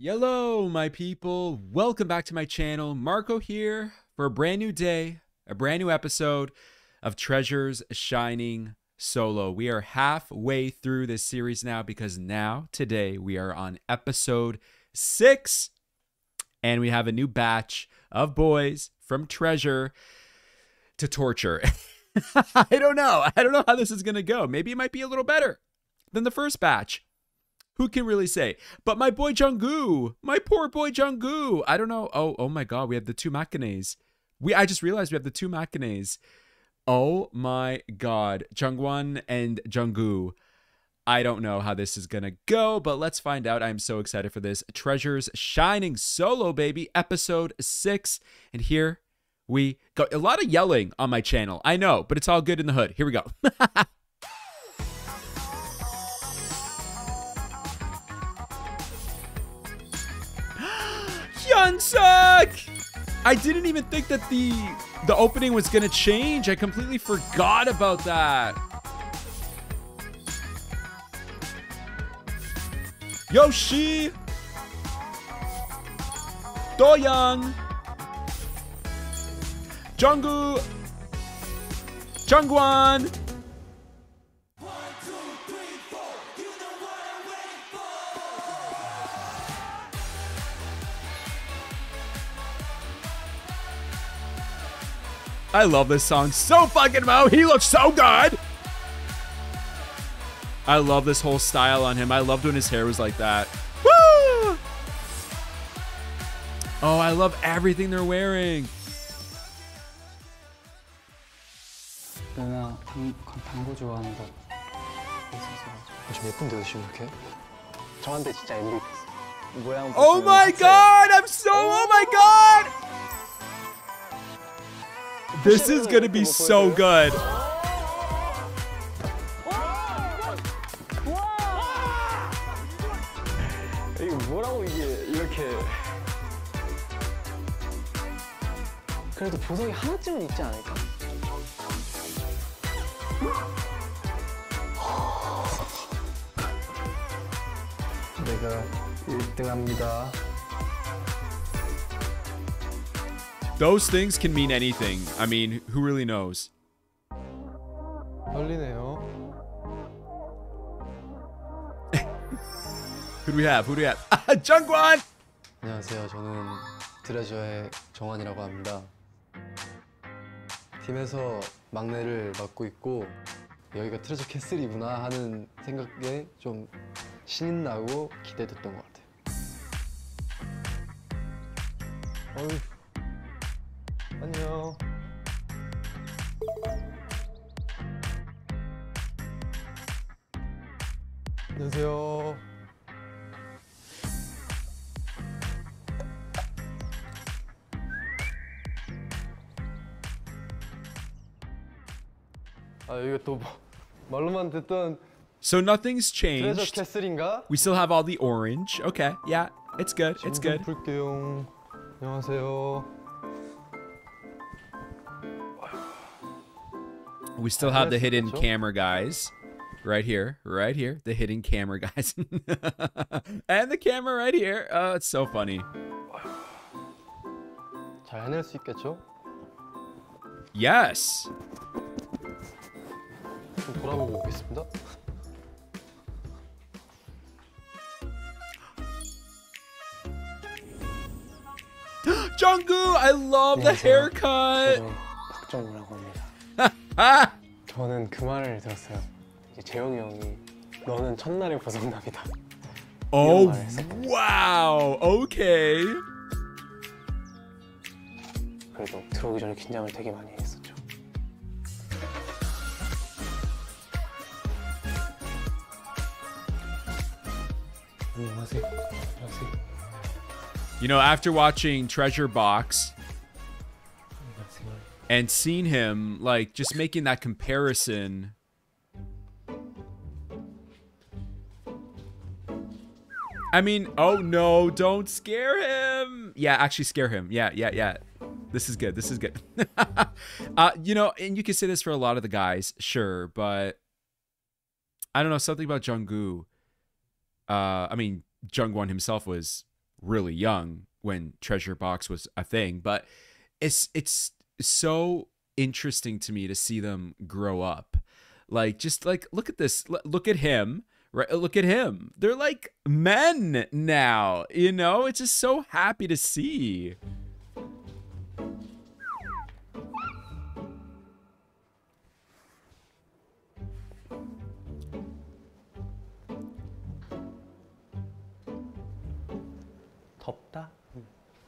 Hello, my people. Welcome back to my channel. Marco here for a brand new day, a brand new episode of Treasures Shining Solo. We are halfway through this series now because now, today, we are on episode six and we have a new batch of boys from Treasure to torture. I don't know. I don't know how this is going to go. Maybe it might be a little better than the first batch. Who can really say? But my boy Junggu, my poor boy Junggu. I don't know. Oh, oh my God, we have the two Makanés. We I just realized we have the two Makanés. Oh my God, Jungwon and Junggu. I don't know how this is gonna go, but let's find out. I'm so excited for this. Treasures Shining Solo, baby, episode six. And here we go. A lot of yelling on my channel. I know, but it's all good in the hood. Here we go. Hyunsuk! I didn't even think that the the opening was gonna change. I completely forgot about that. Yoshi! Doyoung! Junggu! Jungwon! I love this song so fucking much. He looks so good. I love this whole style on him. I loved when his hair was like that. Woo! Oh, I love everything they're wearing. 누나 당, 당구 좋아한다 좀 예쁜데 왜 이렇게? 저한테 진짜 MVP 모양 Oh my god! I'm so oh my god! This is gonna be so good. 뭐라고 이게 이렇게 그래도 보석이 하나쯤은 있지 않을까? 내가 1등합니다. Those things can mean anything. I mean, who really knows? 떨리네요. Who do we have? Who do we have? Jungwon! 안녕하세요. 저는 드레저의 정환이라고 합니다. 팀에서 막내를 맡고 있고 여기가 트레저 캐슬이구나 하는 생각에 좀 신이 나고 기대됐던 것 같아요. 어휴. 안녕. 안녕하세요. 아 여기가 또 뭐- 말로만 듣던 So nothing's 트레저 changed. 캐슬인가? We still have all the orange. Okay, yeah, it's good. It's 좀 good. 풀게요. 안녕하세요. We still have the hidden 그렇죠? camera guys. Right here, right here, the hidden camera guys. and the camera right here. Oh, it's so funny. 잘 해낼 수 있겠죠? Yes. 좀 돌아보고 오겠습니다. Junggu, I love the 안녕하세요. haircut. 저는 박정우 Ah, 저는 그 말을 들었어요. 이제 재영이 형이 너는 첫날의 보석남이다. oh, 말을 했었거든요. wow. Okay. 그래도 들어오기 전에 긴장을 되게 많이 했었죠. 안녕하세요. 안녕하세요. You know, after watching Treasure Box. And seeing him like just making that comparison I mean, oh no, don't scare him. Yeah, actually scare him. Yeah, yeah, yeah. This is good. This is good. uh, you know, and you can say this for a lot of the guys, sure, but I don't know, something about Junggu. Uh, I mean, Jungwon himself was really young when Treasure Box was a thing, but it's it's so interesting to me to see them grow up. Like just like look at this, look at him, right? Uh, look at him. They're like men now, you know? It's just so happy to see.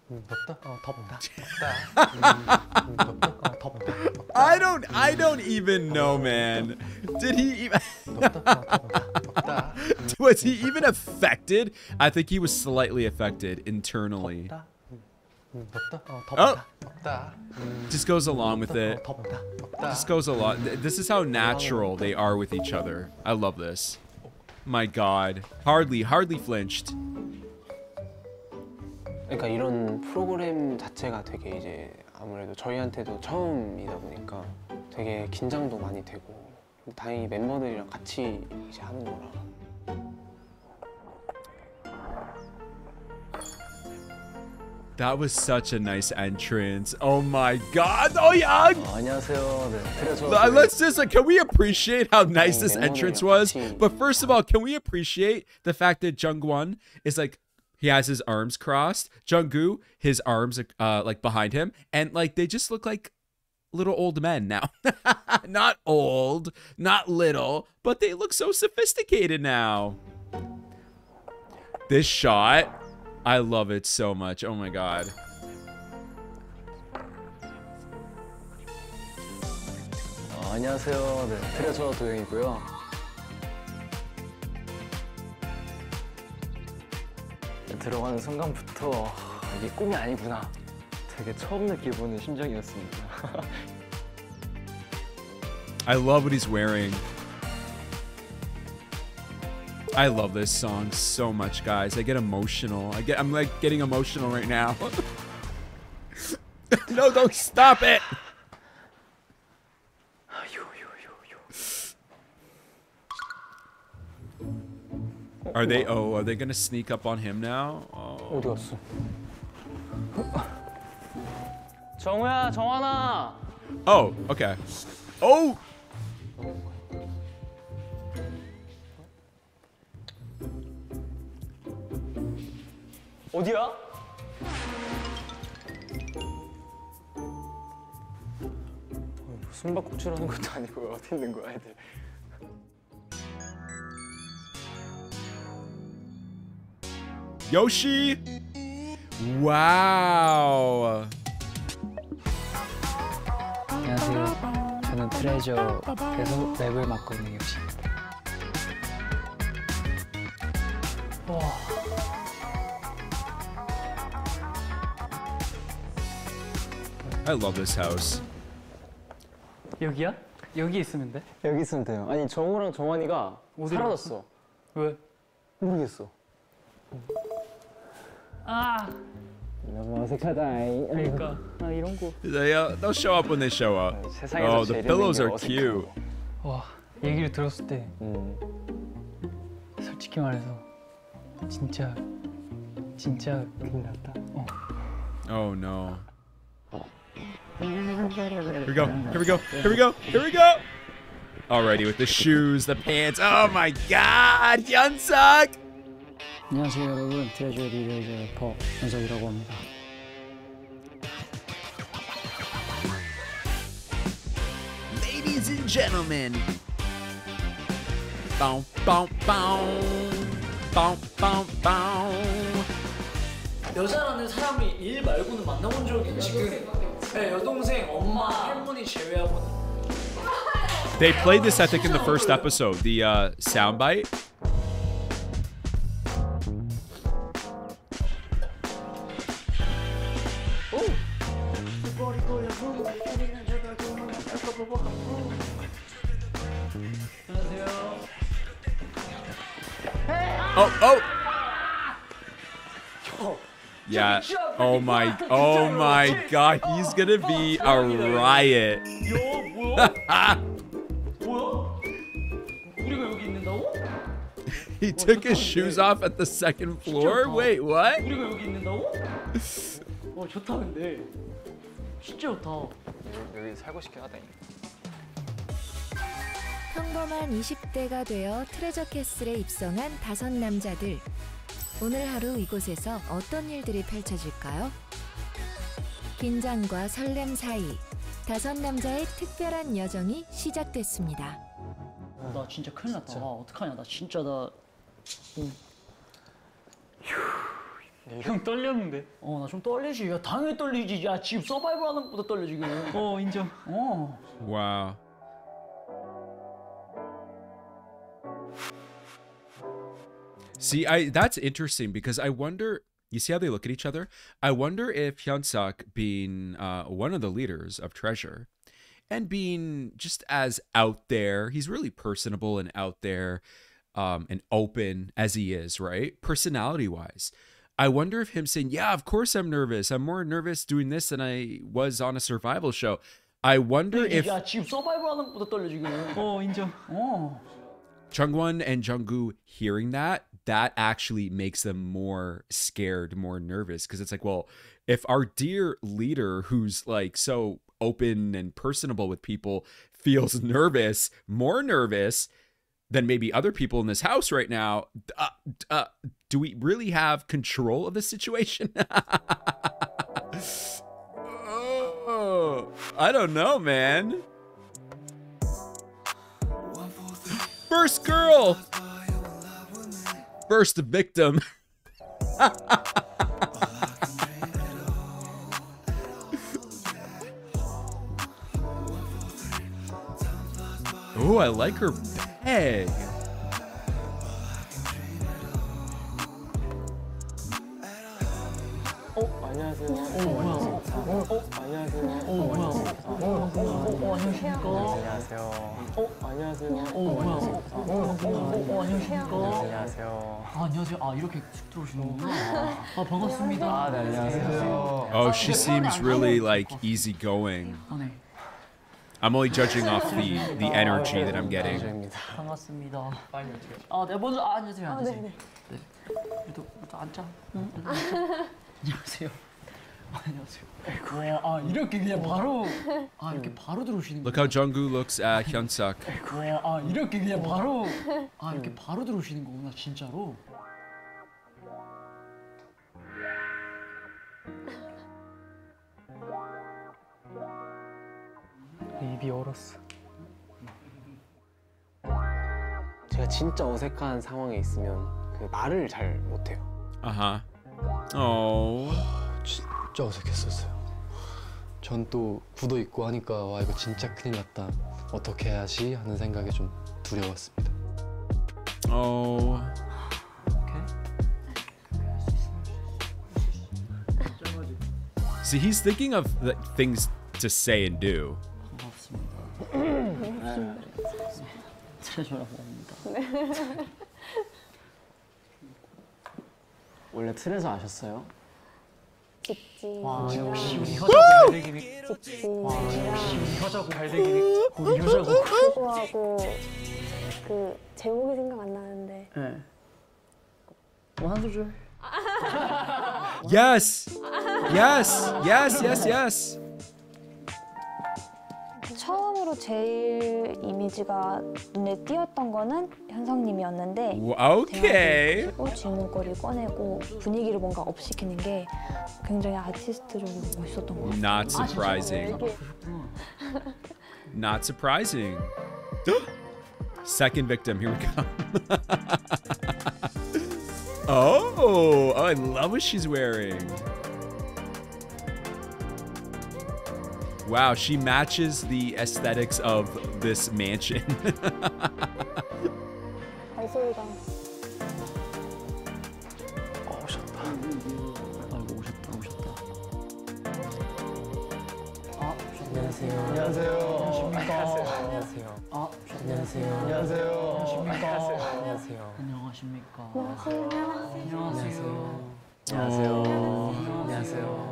덥다? 어 덥다. 덥다. 음, 덥다. 어 덥다. I don't I don't even know, man. Did he even 덥다. was he even affected? I think he was slightly affected internally. 덥다. 음, 덥다. 어 Oh, 덥다. 덥다. 음, just goes along with 어 it. 덥다. 덥다. This goes a lot. th- This is how natural they are with each other. I love this. My God, hardly, hardly flinched. 그러니까 이런 프로그램 자체가 되게 이제 아무래도 저희한테도 처음이다 보니까 되게 긴장도 많이 되고 다행히 멤버들이랑 같이 이제 하는 거라 That was such a nice entrance. Oh my God. Oh yeah. 어, 안녕하세요. 네. Uh, Let's just uh, can we appreciate how nice Oh, this entrance was? But first of all, can we appreciate the fact that Jungwon is like he has his arms crossed, Junggu his arms uh like behind him, and like they just look like little old men now. not old, not little, but they look so sophisticated now. This shot, I love it so much. Oh my god. 어, 안녕하세요. 네, 트레저 도영이고요. 들어가는 순간부터 아, 이게 꿈이 아니구나. 되게 처음 느껴보는 심정이었습니다. I love what he's wearing. I love this song so much, guys. I get emotional. I get I'm like getting emotional right now. no, don't stop it. Are they oh, are they going to sneak up on him now? Oh. 어디 갔어? 정우야, 정환아. Oh, okay. Oh, 어디야? 숨바꼭질 하는 것도 아니고 어디 있는 거야, 애들. Yoshi. Wow. 안녕하세요. 저는 트레저에서 랩을 맡고 있는 요시입니다. 와, I love this house. 여기야? 여기 있으면 돼? 여기 있으면 돼요. 아니, 정우랑 정환이가 사라졌어. 왜? 모르겠어. 아, 너무 어색하다. 그러니까 아 이런 거. They uh, they'll show up when they show up. 세상에서 Oh, the 제일 pillows 있는 are 게 cute. 어색하고. 와, 얘기를 들었을 때 음. 솔직히 말해서 진짜 진짜 큰일 났다. 어. Oh no. Here we go. Here we go. Here we go. Here we go. Alrighty with the shoes, the pants. Oh my god, Hyunsuk. 안녕하세요 여러분 트레저 리레이저 래퍼 현석이라고 합니다. Ladies and gentlemen. Bow. 여자라는 사람이 일 말고는 만나본 적이 지금 네, 여동생, 엄마, 할머니 제외하고는 They played this, I think, in the first episode. The uh, soundbite. Oh, oh. Yeah. Oh my. Oh my God. He's gonna be a riot. he took his shoes off at the second floor. Wait, what? 여기 살고 싶긴 하다. 평범한 20대가 되어 트레저 캐슬에 입성한 다섯 남자들. 오늘 하루 이곳에서 어떤 일들이 펼쳐질까요? 긴장과 설렘 사이 다섯 남자의 특별한 여정이 시작됐습니다. 어, 나 진짜 큰일 났다 아, 어떡하냐 나 진짜 나 형 떨렸는데. 어, 나 좀 떨리지. 야, 당연히 떨리지. 야, 지금 서바이벌 하는 것보다 떨려, 지금. 어 인정. 어. Wow. See, I that's interesting because I wonder. You see how they look at each other? I wonder if Hyunsuk, being uh, one of the leaders of Treasure, and being just as out there, he's really personable and out there, um, and open as he is, right? Personality wise. I wonder if him saying, "Yeah, of course I'm nervous. I'm more nervous doing this than I was on a survival show." I wonder if 야, 지금 서바이벌 하는 것보다 떨려, 지금. 어 인정. 어. Chungwon and Junggu hearing that, that actually makes them more scared, more nervous. Because it's like, well, if our dear leader, who's like so open and personable with people, feels nervous, more nervous than maybe other people in this house right now, uh, uh, do we really have control of the situation? oh, I don't know, man. First girl. First victim. oh, I like her egg. Oh, she seems really like easygoing. 아, 네. I'm only judging off the the energy that I'm getting. 반갑습니다. 아, 네, 먼저 아, 앉으세요. 앉으세요. 네. 그래도 또 앉자. 응? 안녕하세요. 안녕하세요. 와, 아, 이렇게 그냥 바로 아, 이렇게 바로 들어오시는 Look 거예요. how Junggu looks at Hyunsuk. 와, 아, 이렇게 그냥 바로 아, 이렇게 바로 들어오시는 거구나, 진짜로. 입이 얼었어. 제가 진짜 어색한 상황에 있으면 그 말을 잘 못해요. Huh. Oh. 진짜 어색했었어요. 전또 구도 있고 하니까 와 이거 진짜 큰일 났다. 어떻게 해야지 하는 생각이 좀 두려웠습니다. Oh. See, he's thinking of the things to say and do. 트레저라고 합니다. 원래 틀에서 아셨어요? 집지 와, 역시 우리 여자고 발대기니. 집지 와, 역시 우리 여자고 발대기니. 우리 여자고. 그거하고 그 제목이 생각 안 나는데 네. 뭐한 소절. Yes. Yes. Yes. Yes. Yes. 처음으로 제일 이미지가 눈에 띄었던 거는 현성님이었는데 W- Okay. 대화를 질문거리 꺼내고 분위기를 뭔가 업시키는 게 굉장히 아티스트적으로 멋있었던 것 같아요. Not surprising. Not surprising. Second victim. Here we go. oh, oh, I love what she's wearing. Wow, she matches the aesthetics of this mansion. 발소리가 아이고 오셨다 오셨다. 아, 안녕하세요. 안녕하세요. 안녕하십니까. 안녕하세요. 아, 안녕하세요. 안녕하세요. 안녕하십니까. 안녕하세요.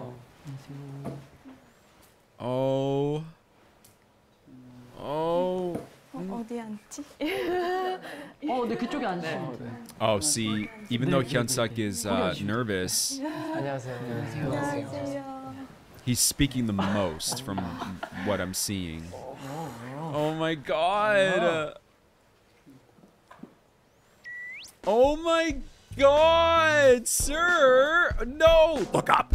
어, 어디야? 앉지? 어, 근데 그쪽에 앉으시면 돼요. Oh, see, even though Hyunsuk is uh, nervous, 안녕하세요. 안녕하세요. he's speaking the most from what I'm seeing. Oh my god. Oh my god, sir. No, look up.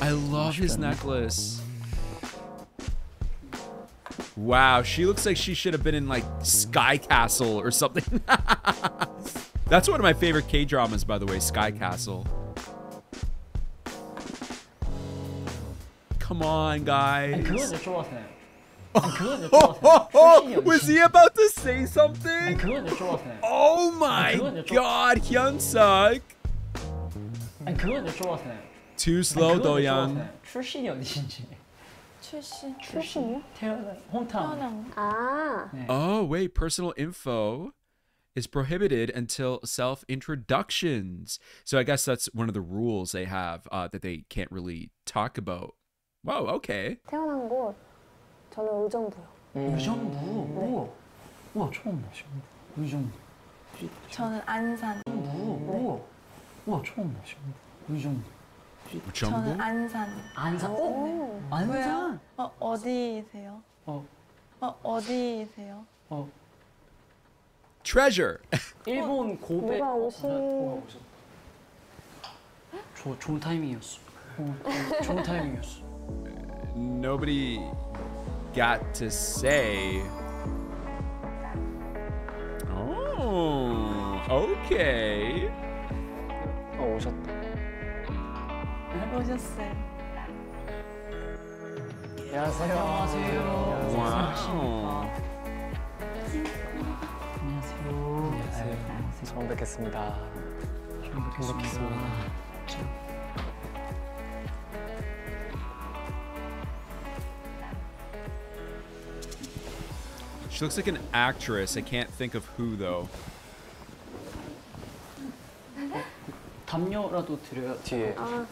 I love his necklace. Wow, she looks like she should have been in like Sky Castle or something. That's one of my favorite K-dramas, by the way, Sky Castle. Come on, guys. Was he about to say something? Oh my god, Hyun Suk. Too slow, Do Young. 출신이 어디신지. 출신 출신이요? 태어난 홈타운. 태어난 아, 네. Oh, wait, personal info is prohibited until self introductions. So I guess that's one of the rules they have uh, that they can't really talk about. Wow, okay. 태어난 곳 저는 의정부요. 의정부. 우와. 우와, 처음 봐. 지금. 의정부. 저는 안산. 의정부. 우와. 우와, 처음 봐. 지금. 의정부. 저는 Uchongbu? 안산. 안산. 어? 안산. 어 어디세요? 어. 어 어디세요? 어. Treasure. 일본 고베. 누가 오신- 조, 좋은 타이밍이었어. 어, 좋은 타이밍이었어. Nobody got to say. Oh, okay. 어, 오셨다. 오셨어요. 안녕하세요. 안녕하세요. Wow. 안녕하세요. 안녕하세요. 처음 뵙겠습니다. 처음 뵙겠습니다. She looks like an actress. I can't think of who though. 담요라도 드려요. 뒤에 아,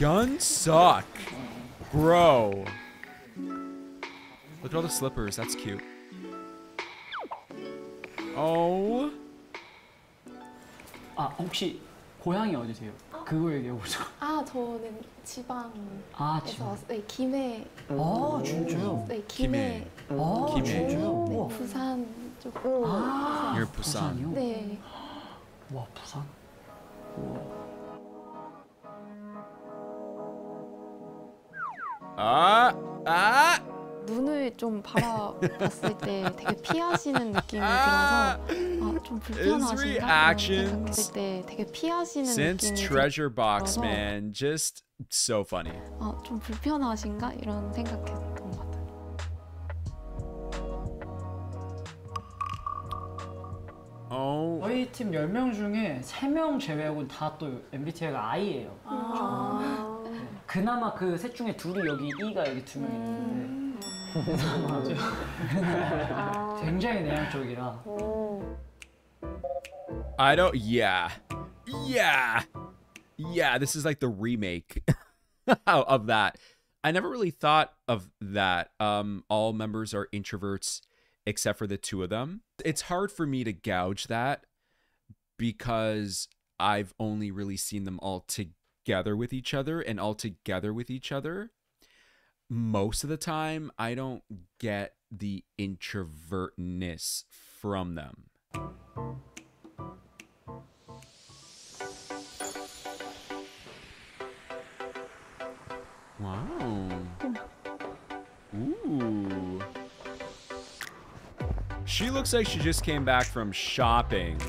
Hyun Suk. Bro. Look at all the slippers. That's cute. Oh. 아 혹시 고향이 어디세요? 그거 얘기해보자. 아 저는 지방에서 아. 네, 김해. 아 진짜요? 네 김해. 아 김해. 진짜요? 네. 부산 쪽. 아 You're Busan. 부산이요? 네. 와 부산. 우와. Ah. Ah. 눈을 좀 바라봤을 때 되게 피하시는 느낌이 Ah. 들어서 아, 좀 불편하신가? 생각했을 때 되게 피하시는 Since 느낌이 Treasure Box 들어서 Man, just so funny. 아, 좀 불편하신가? 이런 생각했던 것 같아요. Oh. 저희 팀 10명 중에 3명 제외하고는 다 또 MBTI가 I예요. 아, 그나마 그 셋 중에 둘이 여기 E가 여기 두 명 있는데 아, 굉장히 내향적이라 음. I don't. Yeah. Yeah. Yeah. This is like the remake of that. I never really thought of that. Um, all members are introverts except for the two of them. It's hard for me to gouge that because I've only really seen them all together with each other and all together with each other. Most of the time, I don't get the introvertness from them. Wow. Ooh. She looks like she just came back from shopping.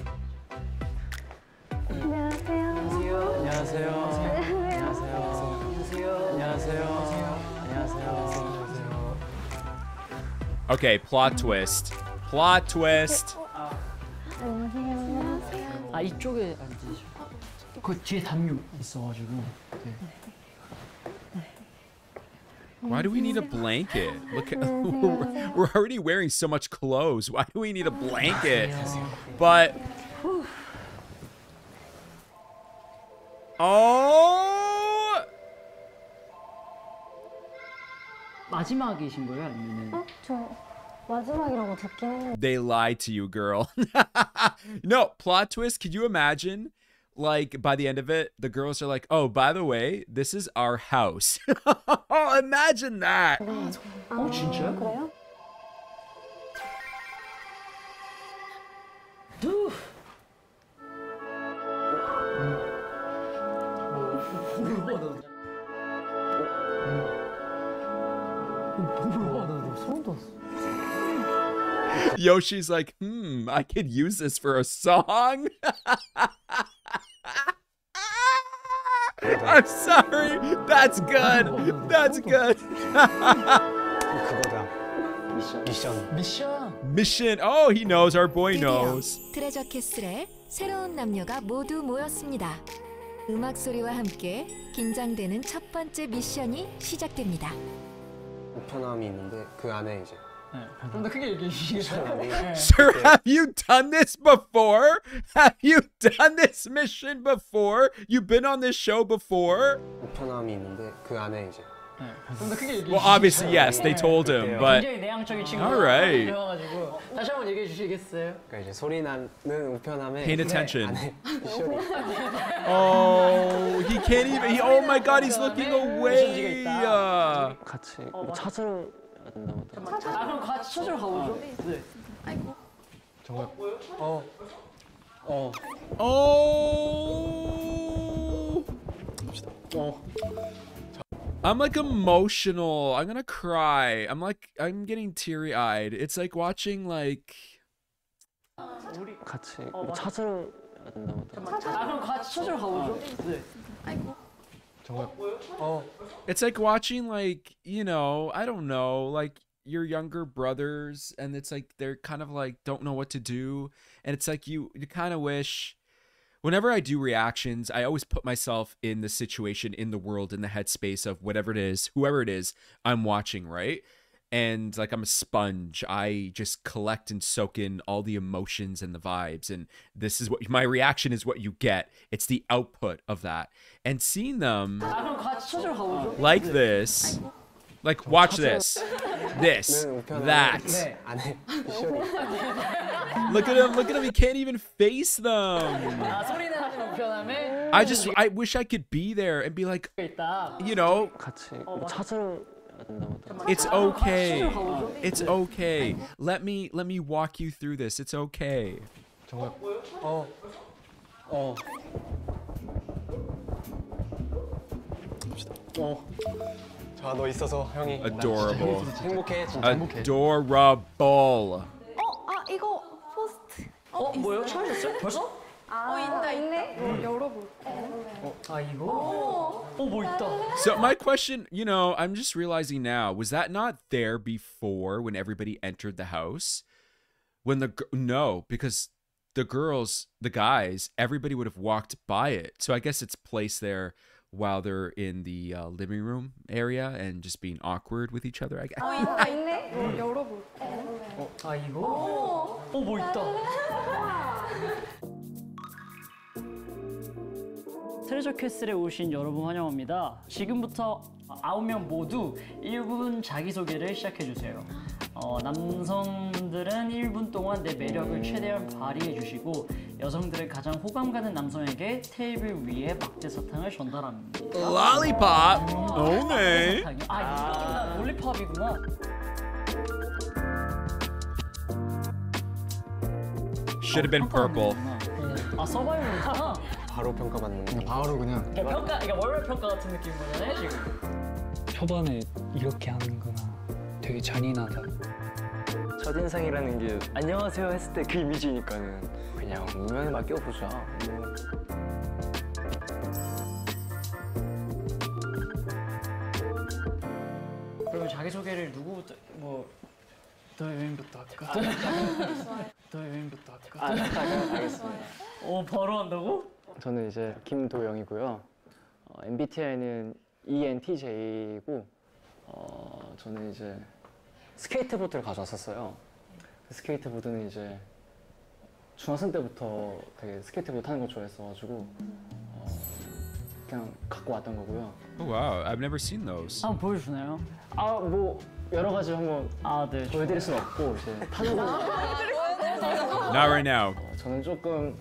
Okay, plot twist. Plot twist. 아 이쪽에 앉으시죠. 그 뒤에 담요 있어가지고 네. Why do we need a blanket? Look at we're, we're already wearing so much clothes. Why do we need a blanket? But Oh! 마지막이신 거예요? 아니면은 어? 저 마지막이라고 듣긴 했는데 They lied to you, girl. no, plot twist. Could you imagine? Like by the end of it, the girls are like, "Oh, by the way, this is our house." imagine that. 아 진짜요? 그래요? Yoshi's like, "Hmm, I could use this for a song." I'm sorry. That's good. That's good. 그거다. 미션. 미션. Mission. Oh, he knows. Our boy 드디어 knows. 트레저 캐슬에 새로운 남녀가 모두 모였습니다. 음악 소리와 함께 긴장되는 첫 번째 미션이 시작됩니다. 우편함이 있는데 그 안에 이제 네. 좀 더 크게 얘기해주시겠어요? 우편함이 네. Sir, have you done this before? Have you done this mission before? You've been on this show before? 우편함이 있는데 그 안에 이제 좀 더 크게 얘기해 Well, obviously, yes, they told him, but 굉장히 내향적인 친구가 Alright. 되어가지고 다시 한번 얘기해 주시겠어요? 그러니까 이제 소리 나는 우편함에 Paying attention. 안에 미션이 oh, he can't even. He, oh my God, he's looking away. Uh, 같이 뭐 찾으러 가야 된다고 하더라고요. 아 그럼 같이 찾으러 가보죠. 네. 정말 어. 어. oh. 어. I'm like emotional. I'm gonna cry. I'm like I'm getting teary eyed. It's like watching like 같이 뭐 찾으러 가야 된다고 하더라고요. 아 그럼 같이 찾으러 가보죠. 네. Oh, it's like watching like you know I don't know like your younger brothers and it's like they're kind of like don't know what to do and it's like you you kind of wish whenever I do reactions I always put myself in the situation in the world in the headspace of whatever it is whoever it is I'm watching right? and like I'm a sponge. I just collect and soak in all the emotions and the vibes and this is what my reaction is what you get. It's the output of that. And seeing them like this like watch this. This that Look at him, look at him. He can't even face them. I just I wish I could be there and be like you know 같이 뭐 찾으러 가야 된다고 하더라고요. it's okay. It's okay. Let me let me walk you through this. It's okay. 정말 어. 어. 어. 자, 너 있어서 형이 나 Adorable. 진짜 행복해. 진짜 행복해. Adorable. 어? 아 이거 포스트 어 뭐요? 찾으셨어요? 벌써? 아 있다 있네? 열어볼. 아 이거? 어뭐 있다. So my question, you know, I'm just realizing now, was that not there before when everybody entered the house? When the gir- no, because the girls, the guys, everybody would have walked by it. So I guess it's placed there while they're in the uh, living room area and just being awkward with each other. I guess. 있다 있네? 열어볼. 아 이거? 어뭐 있다. 트레저 캐슬에 오신 여러분 환영합니다. 지금부터 9명 모두 1분 자기소개를 시작해주세요. 어, 남성들은 1분 동안 내 매력을 최대한 발휘해 주시고 여성들은 가장 호감 가는 남성에게 테이블 위에 막대 사탕을 전달합니다. Lollipop. Okay. 사탕이요? 아, 이거 롤리팝이구나. Should have been purple. 아 서바이벌이구나. 바로 평가받는 그냥 바로 그냥 그러니까 평가, 그러니까 월별 평가 같은 느낌인 거잖아요 지금. 초반에 이렇게 하는구나. 되게 잔인하다. 첫인상이라는 게 안녕하세요 했을 때 그 이미지니까는 그냥 운명에 맡겨 보자 뭐. 그러면 자기 소개를 누구부터 뭐너 여행부터 할까? 너 여행부터 할까? 아, 알겠습니다 어, 바로 한다고? 저는 이제 김도영이고요 어, MBTI는 ENTJ고 어, 저는 이제 스케이트보드를 가져왔었어요 그 스케이트보드는 이제 중학생 때부터 되게 스케이트보드 타는 걸 좋아했어가지고 어, 그냥 갖고 왔던 거고요 Oh wow, I've never seen those. 한번 보여주나요? 아 뭐 여러 가지 한번 아, 네. 보여드릴 수는 없고 이제 타조는 Not right now. 어, 저는 조금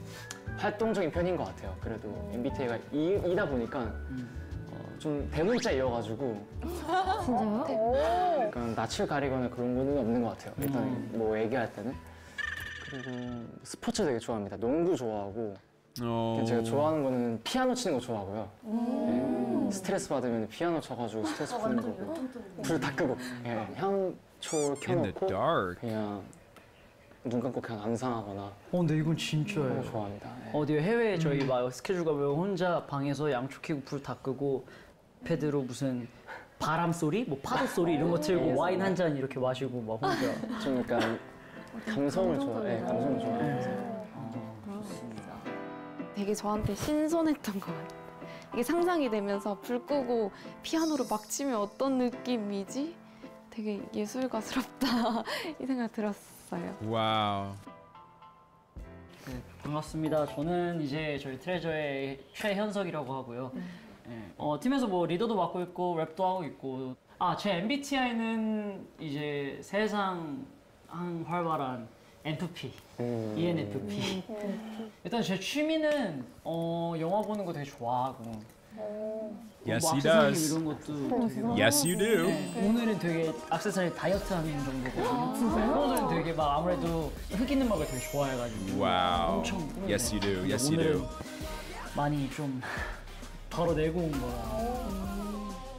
활동적인 편인 것 같아요. 그래도 MBTI가 이, 다 보니까 어, 좀 대문자이어가지고 진짜요? 약간 낯을 가리거나 그런 거는 없는 것 같아요. 일단 뭐 얘기할 때는 그리고 스포츠 되게 좋아합니다. 농구 좋아하고 Oh. 제가 좋아하는 거는 피아노 치는 거 좋아하고요. 네. 스트레스 받으면 피아노 쳐가지고 스트레스 푸는 거고 불 다 끄고 예, 향초 In the 켜놓고. 그냥 눈 감고 그냥 암상하거나 어, 근데 이건 진짜예요. 너무 좋아합니다. 예. 어디 해외에 저희 막 스케줄 가면 혼자 방에서 양초 켜고 불 다 끄고 패드로 무슨 바람 소리, 뭐 파도 소리 이런 거 틀고 와인 한 잔 이렇게 마시고 막 혼자. 좀 약간 감성을 좋아해. 예, 감성을 좋아해요. 되게 저한테 신선했던 것 같아요. 이게 상상이 되면서 불 끄고 피아노를 막 치면 어떤 느낌이지? 되게 예술가스럽다 이 생각 들었어 요. Wow. 네, 반갑습니다. 저는 이제 저희 트레저의 최현석이라고 하고요. 네, 어, 팀에서 뭐 리더도 맡고 있고 랩도 하고 있고 아 제 MBTI는 이제 세상 한 활발한 NFP, 음. ENFP. 일단 제 취미는 어, 영화 보는 거 되게 좋아하고 Yes, 뭐 he 액세서리 does. 이런 것도 되게 Yes, you do. 네, 오늘은 되게 액세서리 다이어트 하는 정도거든요. 오늘은 되게 막 아무래도 흙 있는 막을 되게 좋아해가지고 Wow. 엄청. Yes, you do. Yes, you do. 많이 좀 덜어내고 온 거라.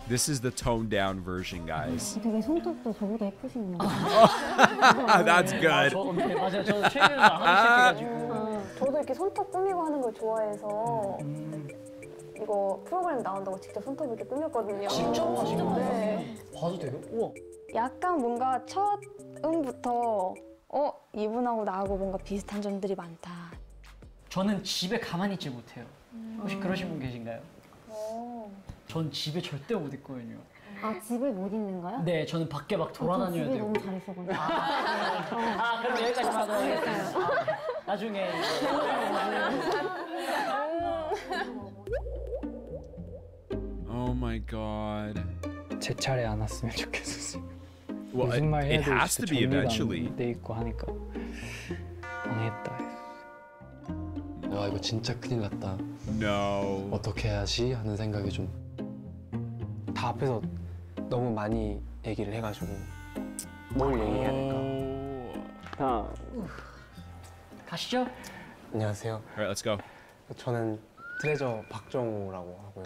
This is the toned down version, guys. 되게 손톱도 저보다 예쁘신 것 That's 아, good. 저, 네, 맞아요. 저 최근에 하기 시작해가지고. 어, 저도 이렇게 손톱 꾸미고 하는 걸 좋아해서 음. 이거 프로그램 나온다고 직접 손톱 이렇게 꾸몄거든요. 아, 진짜? 네. 봐도 돼요? 우와. 약간 뭔가 첫 음부터 어 이분하고 나하고 뭔가 비슷한 점들이 많다. 저는 집에 가만히 있지 못해요. 혹시 그러신 분 계신가요? 전 집에 절대 못 있거든요. 아 집을 못 있는가요? 네, 저는 밖에 막 돌아다녀야 집에 돼요. 너무 잘했어가지고. 아, 그럼 여기까지만 하도록 하겠습니다. 아, 나중에. Oh my god. 제 차례 안 왔으면 좋겠었어요. Well, 무슨 말 it, 해야 될지 has to be 정리가 eventually. 안돼 있고 하니까 망했다. 와 이거 진짜 큰일 났다. No. 어떻게 해야지 하는 생각이 좀 다 앞에서 너무 많이 얘기를 해가지고 뭘 얘기해야 될까? Oh. 자, 가시죠. 안녕하세요. All right, let's go. 저는 트레저 박정우라고 하고요.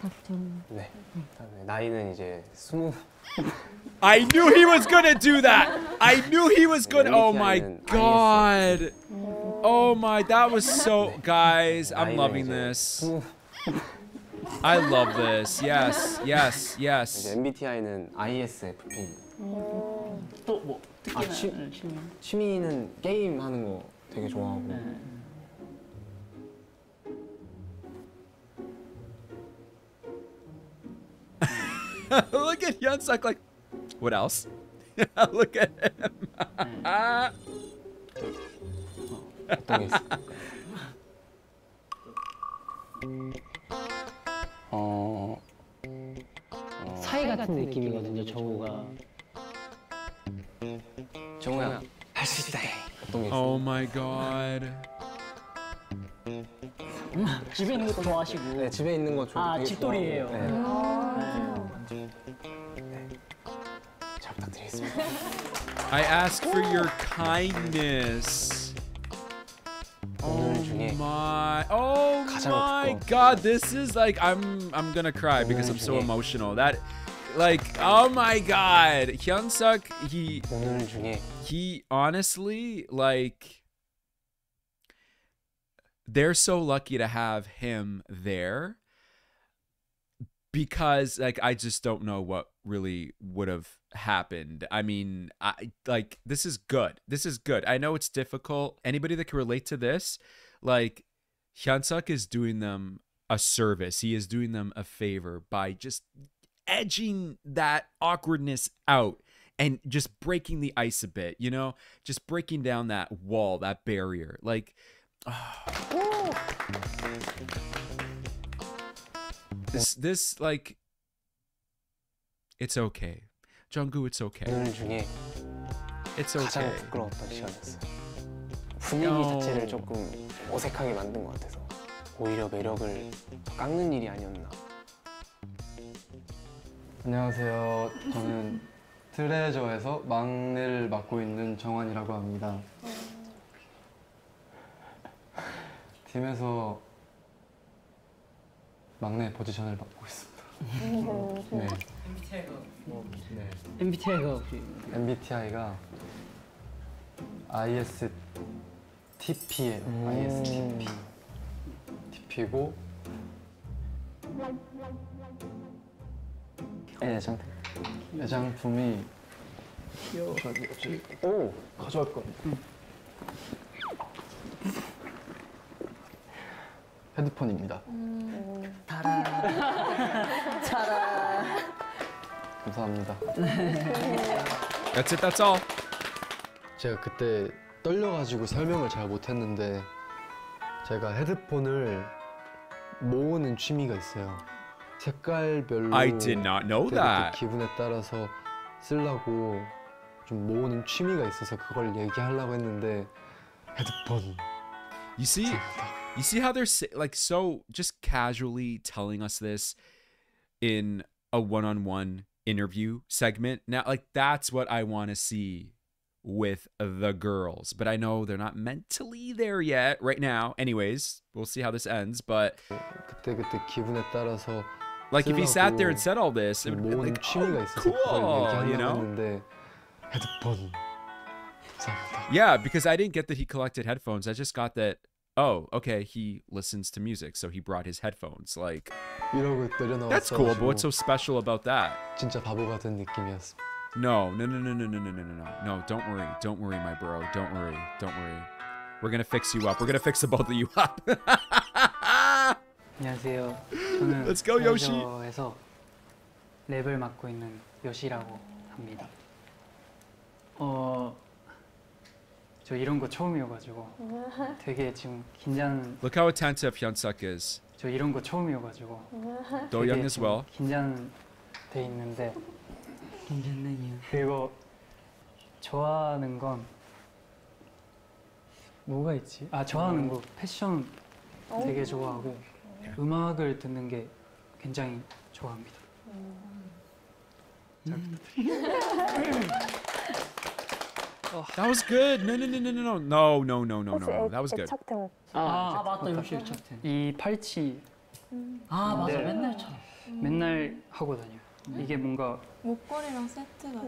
박정. 네. 그다음에 나이는 이제 스무. I knew he was gonna do that. I knew he was gonna. Oh my god. Oh my, that was so. Guys, I'm 나이는 loving 이제 this. 스무. I love this. Yes, yes, 이제 yes. MBTI는 ISFP. 또 뭐 아, 특기나 취- 네, 취미. 취미는 게임 하는 거 되게 좋아하고. Look at Hyunsuk like. What else? Look at him. 어떤 게 있어? 어 사이 같은 느낌이거든요. 저우가 정우야 할 수 있다. 어떤 게 있어? oh my god. 집에 있는 것도 좋아하시고. 네, 집에 있는 거 좋아. 아, 집돌이에요. 네. I ask for your kindness. Oh, oh my! Oh my God! This is like I'm I'm gonna cry because I'm so emotional. That, like, oh my God! Hyun he he honestly like they're so lucky to have him there because like I just don't know what really would have happened. I mean, I like this is good. This is good. I know it's difficult. Anybody that can relate to this, like Hyunsuk is doing them a service. He is doing them a favor by just edging that awkwardness out and just breaking the ice a bit, you know? Just breaking down that wall, that barrier. Like this this like it's okay. Jungkook, it's okay. 오늘 중에 It's 가장 okay. 부끄러웠던 시간이었어요. 분위기 어. 자체를 조금 어색하게 만든 것 같아서 오히려 매력을 깎는 일이 아니었나. 안녕하세요. 저는 트레저에서 막내를 맡고 있는 정환이라고 합니다. 팀에서 막내 포지션을 맡고 있습니다. 네. MBTI가 뭐 네. MBTI가 혹시 MBTI가 ISTP예요. ISTP. TP고 애장 애장품이 오 가져갈 거. 헤드폰입니다. 달아. 감사합니다. That's it. That's all. 제가 그때 떨려가지고 설명을 잘 못했는데 제가 헤드폰을 모으는 취미가 있어요. 색깔별로 I did not know that. 기분에 따라서 쓰려고 좀 모으는 취미가 있어서 그걸 얘기하려고 했는데 헤드폰 You see, You see how they're like so just casually telling us this in a one-on-one interview segment. Now like that's what I want to see with the girls, but I know they're not mentally there yet right now. Anyways, we'll see how this ends, but like if he sat there and said all this, it would be like oh, cool, you know. Yeah, because I didn't get that he collected headphones. I just got that Oh, okay, he listens to music, so he brought his headphones. Like, 이러고 내려나왔어. that's cool. But what's so special about that? 진짜 바보 같은 느낌이었어. No, no, no, no, no, no, no, no, no, no. No, don't worry. Don't worry, my bro. Don't worry. Don't worry. We're gonna fix you up. We're gonna fix the both of you up. 안녕하세요. 저는 Let's go, Yoshi. 에서 랩을 맡고 있는 요시라고 합니다. 어, 저 이런 거 처음이어가지고 되게 지금 긴장. Look how attentive Hyunsuk is. 저 이런 거 처음이어가지고 Do Young 되게 as well. 긴장돼 있는데 그리고 좋아하는 건 뭐가 있지? 아 좋아하는 거 패션 되게 좋아하고 음악을 듣는 게 굉장히 좋아합니다. That was good. No, no, no, no, no, no, no, no, no, no, no. That was 애- good. 애착템 아, 맞다 역시 일착템. 이 팔찌 아 맞아 네. 맨날 참. 맨날 하고 다녀요. 이게 뭔가 목걸이랑 세트 같아.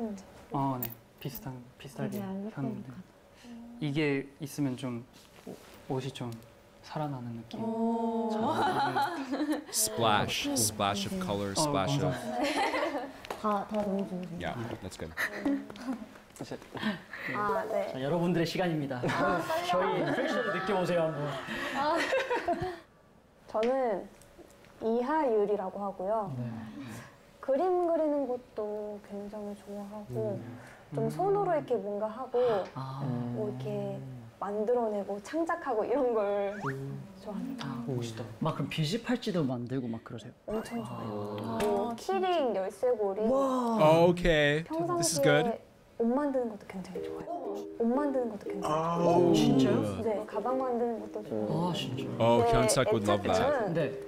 어, 네 비슷한 비슷하게 하는데 이게 있으면 좀 옷- 옷이 좀 살아나는 느낌. Splash, splash of color, 어, splash of. 다, 다 너무 좋으세요. Yeah, that's good. 아, 네. 자, 여러분들의 시간입니다. 저희 패션을 느껴보세요 한번. 저는 이하율이라고 하고요. 그림 그리는 것도 굉장히 좋아하고 좀 손으로 이렇게 뭔가 하고 아, 뭐 이렇게 만들어내고 창작하고 이런 걸 좋아합니다. 멋있다. 막 그럼 비즈 팔찌도 만들고 막 그러세요? 엄청 좋아해요. 뭐 키링, 열쇠고리 Okay, this is good. 평상시에 옷 만드는 것도 굉장히 좋아해요. 옷 만드는 것도 굉장히 좋아해요. 오, 진짜요? 네, 가방 만드는 것도 좋아해요. 아 진짜. Oh, would love that. 애착템은 네.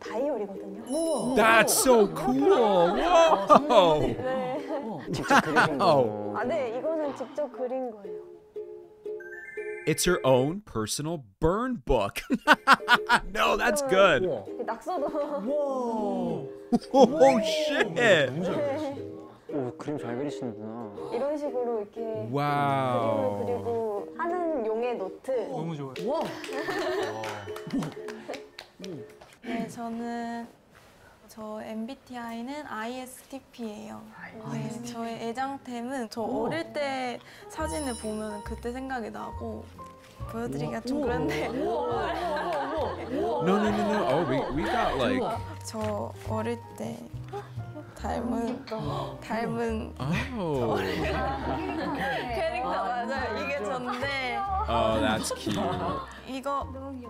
다이어리거든요. That's so cool. Whoa. 네. 어. 직접 그리신 거. 아, 네, 이거는 직접 그린 거예요. It's her own personal burn book. no, that's good. 낙서도 Oh shit. 네, 오 그림 잘 그리시는구나. 이런 식으로 이렇게 그림을 Wow. 그리고 하는 용도의 노트. 너무 좋아요. 네, 저는 저 MBTI는 ISTP예요. 네, 저의 애장템은 저 어릴 때 사진을 보면 그때 생각이 나고 보여드리기가 좀 그런데 No, no, no, no. Oh, we, we got like. 저 어릴 때 닮은 닮은 Oh. 캐릭터 맞아요. 이게 전데 Oh, that's cute. 이거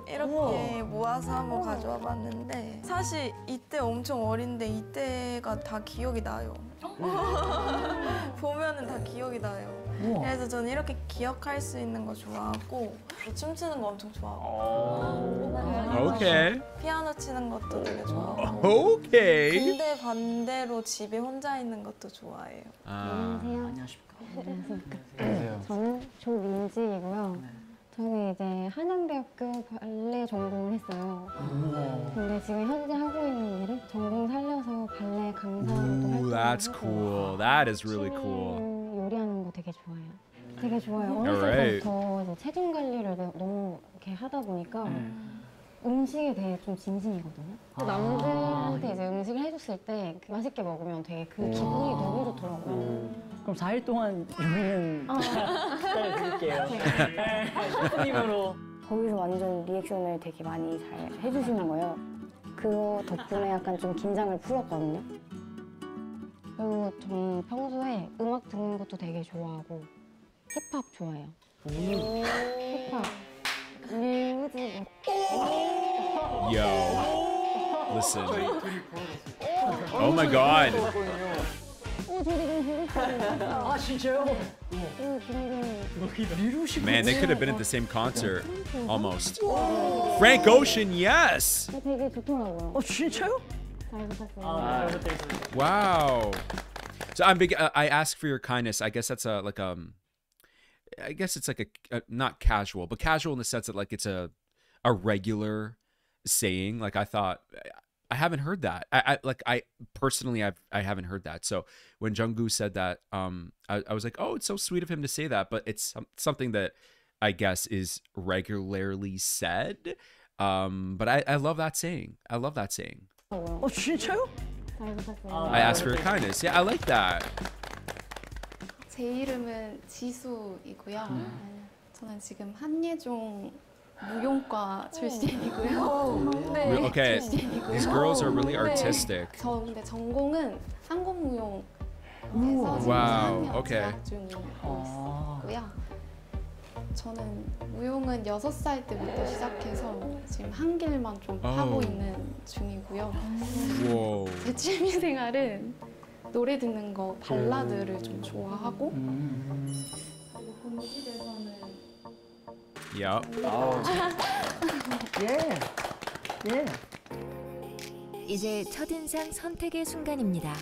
이렇게 모아서 한번 가져와 봤는데 사실 이때 엄청 어린데 이때가 다 기억이 나요. 보면은 다 기억이 나요. 우와. 그래서 저는 이렇게 기억할 수 있는 거 좋아하고 춤추는 거 엄청 좋아하고 Okay. 피아노 치는 것도 되게 좋아하고 Okay. 근데 반대로 집에 혼자 있는 것도 좋아해요. 아. 안녕하십니까. 안녕하세요. 저는 조민지이고요. 저는 이제 한양대학교 발레 전공을 했어요. 근데 지금 현재 하고 있는 일은 전공 살려서 발레 강사로도 Ooh, 활동을 that's cool. That is really cool. 요리하는 거 되게 좋아해요. 되게 좋아요. 어렸을 때부터 이제 체중 관리를 너- 너무 이렇게 하다 보니까 음 식에 대해 좀 진심이거든요. 아. 남들한테 이제 음식을 해줬을 때 맛있게 먹으면 되게 그 기분이 너무 좋더라고요. 그럼 4일 동안 요리는 기다려 드릴게요. 셰프님으로. 거기서 완전 리액션을 되게 많이 잘 해주시는 거예요. 그거 덕분에 약간 좀 긴장을 풀었거든요. 그리고 저는 평소에 음악 듣는 것도 되게 좋아하고 힙합 좋아해요. 힙합. Yo. Listen. Oh my god. Man, they could have been at the same concert. Almost. Frank Ocean, yes! Wow. So I'm big. Uh, I ask for your kindness. I guess that's a like um I guess it's like a, a, not casual, but casual in the sense that like it's a a regular saying. Like I thought I haven't heard that. I, I like I personally I've I haven't heard that. So when Junggu said that, um, I, I was like, oh, it's so sweet of him to say that, but it's something that I guess is regularly said. Um, but I, I love that saying. I love that saying. Oh, wow. Oh, I ask for your kindness. Yeah, I like that. 제 이름은 지수이고요. 저는 지금 한예종 무용과 출신이고요. Re- okay, 출신이고요. these girls are really 네. artistic. 저 근데 전공은 한국무용. Wow, okay. 아. 고요. 저는 무용은 6살 때부터 시작해서 지금 한 길만 좀 하고 오. 있는 중이고요. Whoa. 제 취미 생활은 노래 듣는 거 발라드를 좀 좋아하고 Yep. 예. 예. 이제 첫인상 선택의 순간입니다.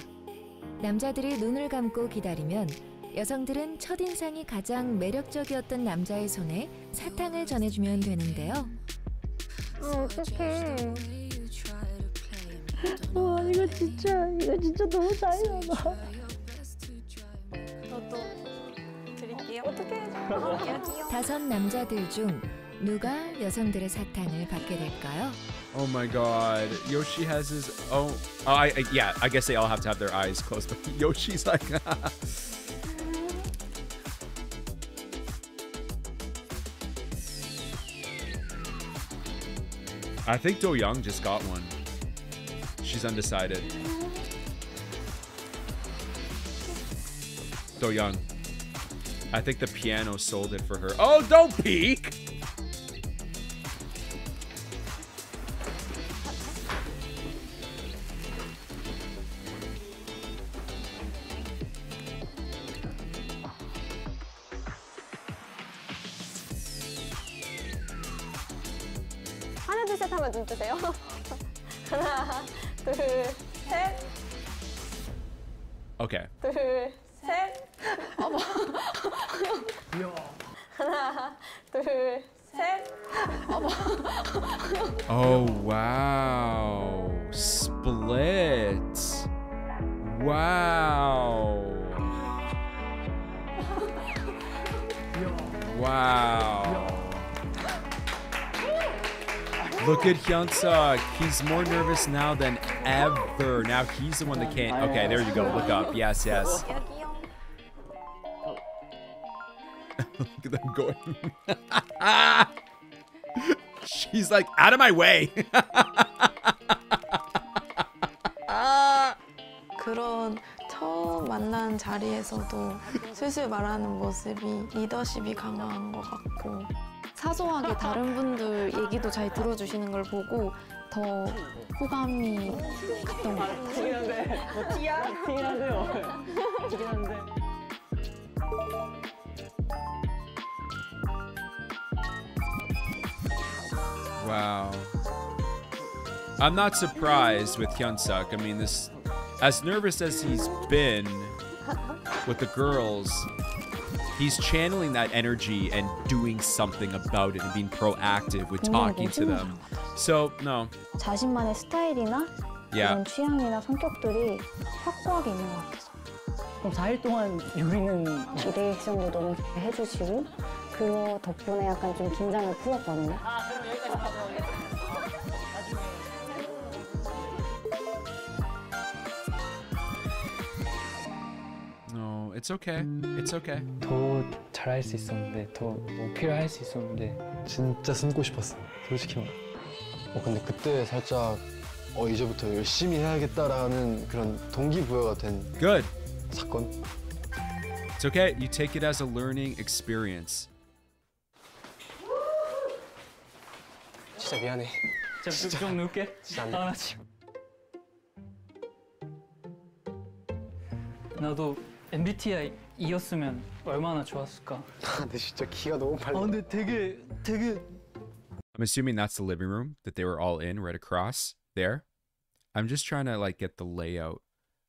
남자들이 눈을 감고 기다리면 여성들은 첫인상이 가장 매력적이었던 남자의 손에 사탕을 전해주면 되는데요. 아, 어떡해. 와 이거 진짜 이거 진짜 너무 잔인하다. 저도 드릴게요. 어떻게 해줘? 다섯 남자들 중 누가 여성들의 사탕을 받게 될까요? Oh my god. Yoshi has his oh, oh I, I yeah, I guess they all have to have their eyes closed, but Yoshi's like I think Do Young just got one. She's undecided. Do Young. I think the piano sold it for her. Oh, don't peek! Look at Hyunsuk. He's more nervous now than ever. Now he's the one that can't. Okay, there you go. Look up. Yes, yes. Look at them going. She's like, out of my way. 그 그런 처음 만난 자리에서도 슬슬 말하는 모습이 리더십이 강한 것 같고 사소하게 다른 분들 얘기도 잘 들어주시는 걸 보고 더 호감이 갔던 것 같아요. 뭐 티야? 티나세요. 티긴 한데. Wow. I'm not surprised with Hyunsuk. I mean, this, as nervous as he's been with the girls, he's channeling that energy and doing something about it and being proactive with talking to them. So, no. 자신만의 스타일이나 Yeah. 그런 취향이나 성격들이 확고하게 있는 것 같아서 그럼 4일 동안 요리는 리액션도 너무 잘 해주시고 그거 덕분에 약간 좀 긴장을 풀었거든요. It's okay. It's okay. 더 잘할 수 있었는데 더 어필할 수 있었는데 진짜 숨고 싶었어. 솔직히 말. 어 근데 그때 살짝 어 이제부터 열심히 해야겠다라는 그런 동기부여가 된 Good. 사건. It's okay. You take it as a learning experience. 진짜 미안해. 좀, 좀, 좀 넣을게. 진짜 안 돼. 아, 나 지금. 나도 MBTI이었으면 얼마나 좋았을까. 근데 진짜 기가 너무 빨리. 아 근데 되게 되게 I'm assuming that's the living room that they were all in right across there. I'm just trying to like get the layout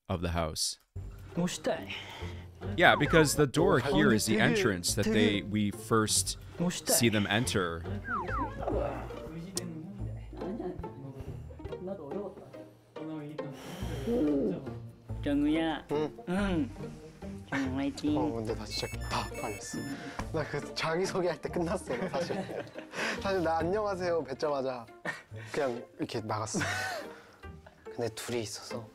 of the house. 멋있다. Yeah, because the door Oh, here 근데 is the 되게- entrance that they 되게- we first 멋있다. see them enter. 나도 어려웠다. 정우야. 응. 정 우 화이팅. 어 근데 나 진짜 다 빨렸어. 나 그 자기 소개할 때 끝났어 나 사실. 사실 나 안녕하세요 뵙자마자 그냥 이렇게 나갔어. 근데 둘이 있어서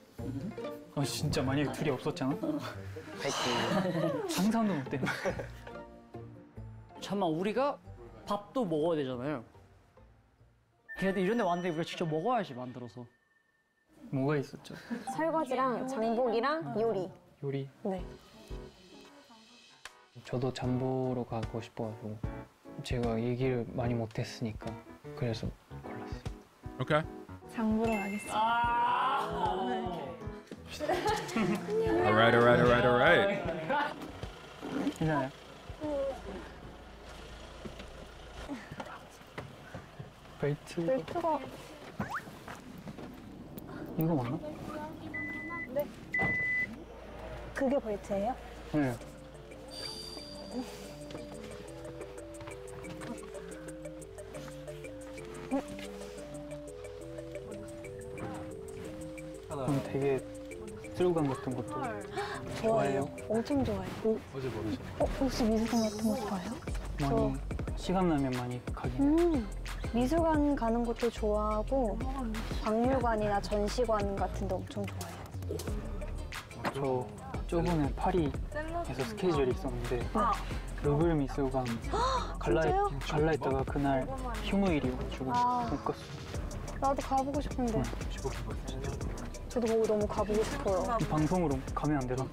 아 진짜 만약에 둘이 없었잖아. 파이팅. 상상도 못해. 잠만 우리가 밥도 먹어야 되잖아요. 그래도 이런 데 왔는데 우리가 직접 먹어야지 만들어서. 뭐가 있었죠? 설거지랑 장복이랑 요리 요리. 네 저도 잠보러 가고 싶어가지고 제가 얘기를 많이 못했으니까 그래서 골랐어요. Okay. 장보러 가겠습니다. All right, all right, all right, all right. 괜찮아요. 벨트 벨트가 이거 맞나? 그게 벨트예요? 네. 그럼 되게 스로건 같은 것도 좋아해요. 엄청 좋아해요 어제 모르죠. 어, 혹시 미술관 같은 거 좋아해요? 많이 시간 나면 많이 가긴 음, 미술관 가는 것도 좋아하고 박물관이나 전시관 같은 데 엄청 좋아해요. 저 저번에 파리에서 스케줄이 있었는데 루블 미술관 갈라 진짜요? 갈라 있다가 그날 휴무일이어가지고 아. 못 갔어. 나도 가보고 싶은데 저도 거기 너무 가보고 싶어요 이 방송으로 가면 안 되나?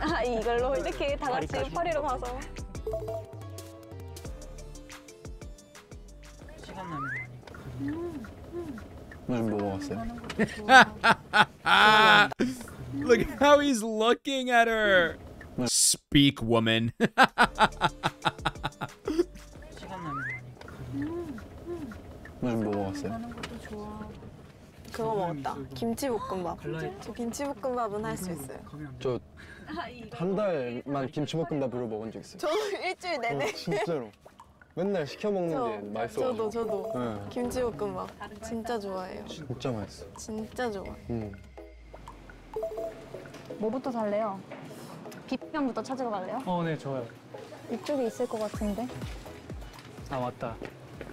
아 이걸로 이렇게 다 같이. 파리로 가서 시간 나면 많이 요즘 뭐 먹었어요? Look how he's looking at her. Speak, woman. 시간 나면 요즘 뭐 먹었어요? 그거 먹었다. 김치볶음밥. 저 김치볶음밥은 할 수 있어요. 저 한 달만 김치볶음밥으로 먹은 적 있어요. 저도 일주일 내내. 어, 진짜로. 맨날 시켜 먹는 게 저, 맛있어가지고. 저도 저도 네. 김치볶음밥 진짜 좋아해요. 진짜 맛있어. 진짜 좋아. 음. 뭐부터 살래요? 비편부터 찾으러 갈래요? 어, 네 좋아요. 이쪽에 있을 것 같은데 아 맞다.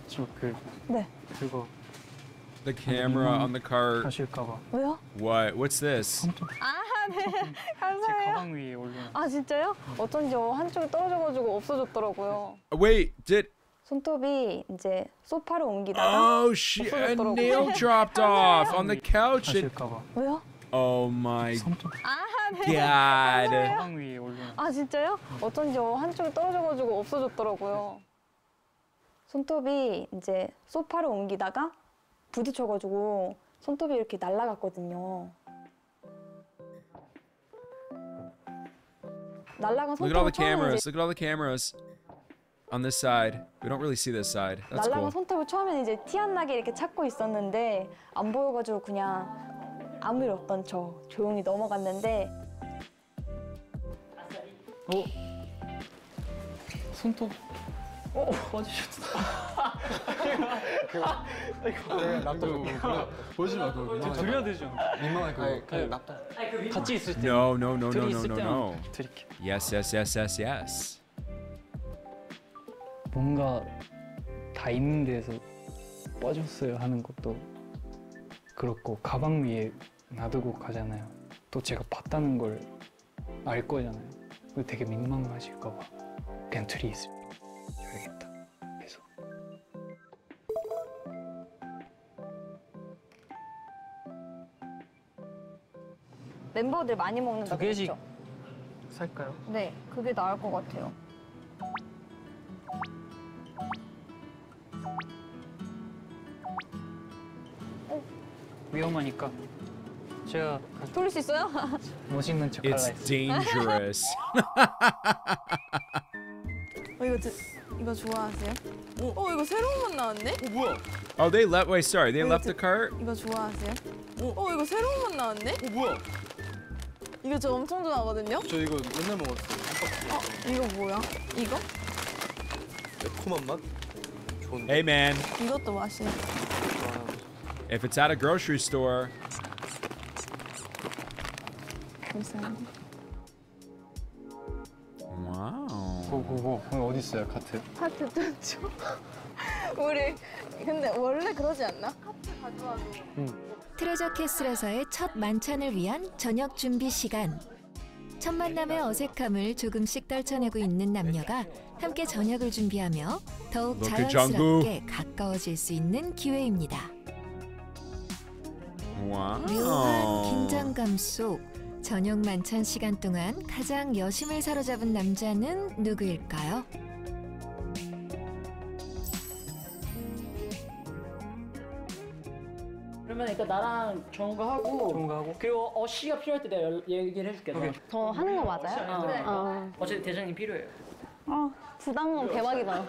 저그 네 그거 The camera on the cart. 하실까 봐 왜요? What? What's this? 아 네 제 감사해요 가방 위에 올려. 아 진짜요? 어쩐지 어, 한쪽이 떨어져가지고 없어졌더라고요 Wait, did 손톱이 이제 소파를 옮기다가 oh she a 없어졌더라고요. nail dropped off on the couch? It, 하실까 봐. 왜요? Oh my 아, 네. god. 가방 위에. 아 진짜요? 어쩐지 어, 한쪽이 떨어져가지고 없어졌더라고요. 손톱이 이제 소파를 옮기다가 부딪혀가지고 손톱이 이렇게 날아갔거든요. 날아간 Look at all the 손톱을 처음에 cameras. 이제 Look at all the cameras on this side. We don't really see this side. That's 날아간 cool. 손톱을 처음에는 이제 티 안 나게 이렇게 찾고 있었는데 안 보여가지고 그냥 아무 일 없던 척 조용히 넘어갔는데 어? 손톱. 어, 빠지셨어. 보지 마 그거. 저 드려야 되죠. 민망할 거. 그냥 납다. 같이 있을 때. No, no, no, no, no, no, no. Yes, yes, yes, yes, yes. 뭔가 다 있는 데에서 빠졌어요 하는 것도 그렇고 가방 위에 놔두고 가잖아요. 또 제가 봤다는 걸 알 거잖아요. 근데 되게 민망하실까 봐 그냥 둘이 있어야겠다. 계속. 멤버들 많이 먹는다 두 개씩 그랬죠? 살까요? 네, 그게 나을 것 같아요. 위험하니까 제가 돌릴 수 있어요? 멋있는 척 할라 It's 했어요. dangerous. 어, 이거 드, 이거 좋아하세요? 어 이거 새로운 맛 나왔네? 뭐야? Oh, they left. Wait, sorry. They Wait, left th- the cart. 이거 좋아하세요? 어 이거 새로운 맛 나왔네? 어 뭐야? 이거 저 엄청 좋아하거든요? 저 이거 맨날 먹었어요. 어 이거 뭐야? 이거? 매콤한 맛? 좋은데. Hey, man. 이것도 맛있네. If it's at a grocery store, 감사합니다. wow. 고고고. 거기 어디 있어요 카트? 카트 뜯죠? 우리 근데 원래 그러지 않나? 카트 가져와도 트레저 캐슬에서의 첫 만찬을 위한 저녁 준비 시간. 첫 만남의 어색함을 조금씩 떨쳐내고 있는 남녀가 함께 저녁을 준비하며 더욱 자연스럽게 가까워질 수 있는 기회입니다. 묘한. 긴장감 속 저녁 만찬 시간 동안 가장 여심을 사로잡은 남자는 누구일까요? 그러면 일단 나랑 좋은 거 하고 좋은 거 하고. 그리고 어 시가 필요할 때 내가 연- 얘기를 해줄게. 너. 저 하는 거 맞아요? 네. 어. 어차피 대장님 필요해요. 어, 부담감 대박이다.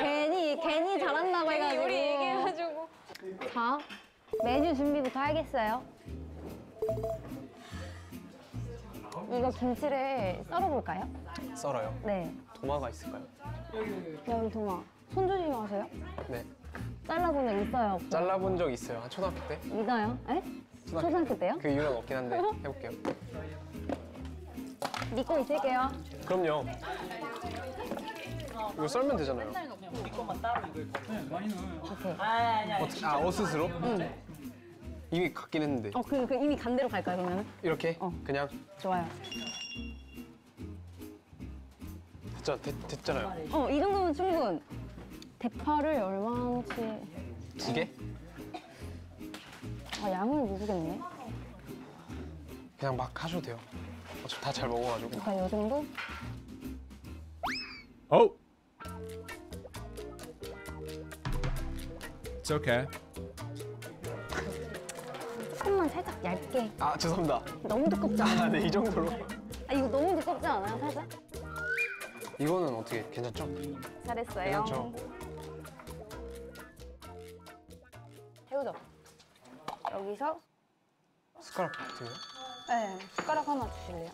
괜히 괜히 잘한다고 해가지고. 우리 얘기해가지고. 자, 메뉴 준비부터 하겠어요. 이거 김치를 썰어볼까요? 썰어요. 네. 도마가 있을까요? 여기 동아. 손 조심하세요. 네. 잘라본 적 있어요? 없어요? 잘라본 적 있어요. 한 초등학교 때? 믿어요? 에? 초등학교 때요? 그 이유는 없긴 한데 해볼게요. 믿고 있을게요. 그럼요. 이거 썰면 되잖아요. 우리 것만 따로 이걸 많이 넣어요. 오케이. 아니 아니. 아 어스스로? 이미 갔긴 했는데 어, 그, 그 이미 간 대로 갈까요, 그러면? 이렇게 어. 그냥 좋아요. 됐잖아, 됐, 됐잖아요. 어, 이 정도면 충분. 대파를 얼마치. 두 개? 아, 양을 모르겠네. 그냥 막 하셔도 돼요. 어차피 다 잘 먹어가지고. 그러니까 요 정도? Oh. It's okay. 조금만 살짝 얇게. 아 죄송합니다. 너무 두껍지 않아요? 아, 네, 이 정도로. 아, 이거 너무 두껍지 않아요, 살짝? 이거는 어떻게 괜찮죠? 잘했어요. 괜찮죠? 태우죠. 여기서 숟가락 같은 거? 네, 숟가락 하나 주실래요?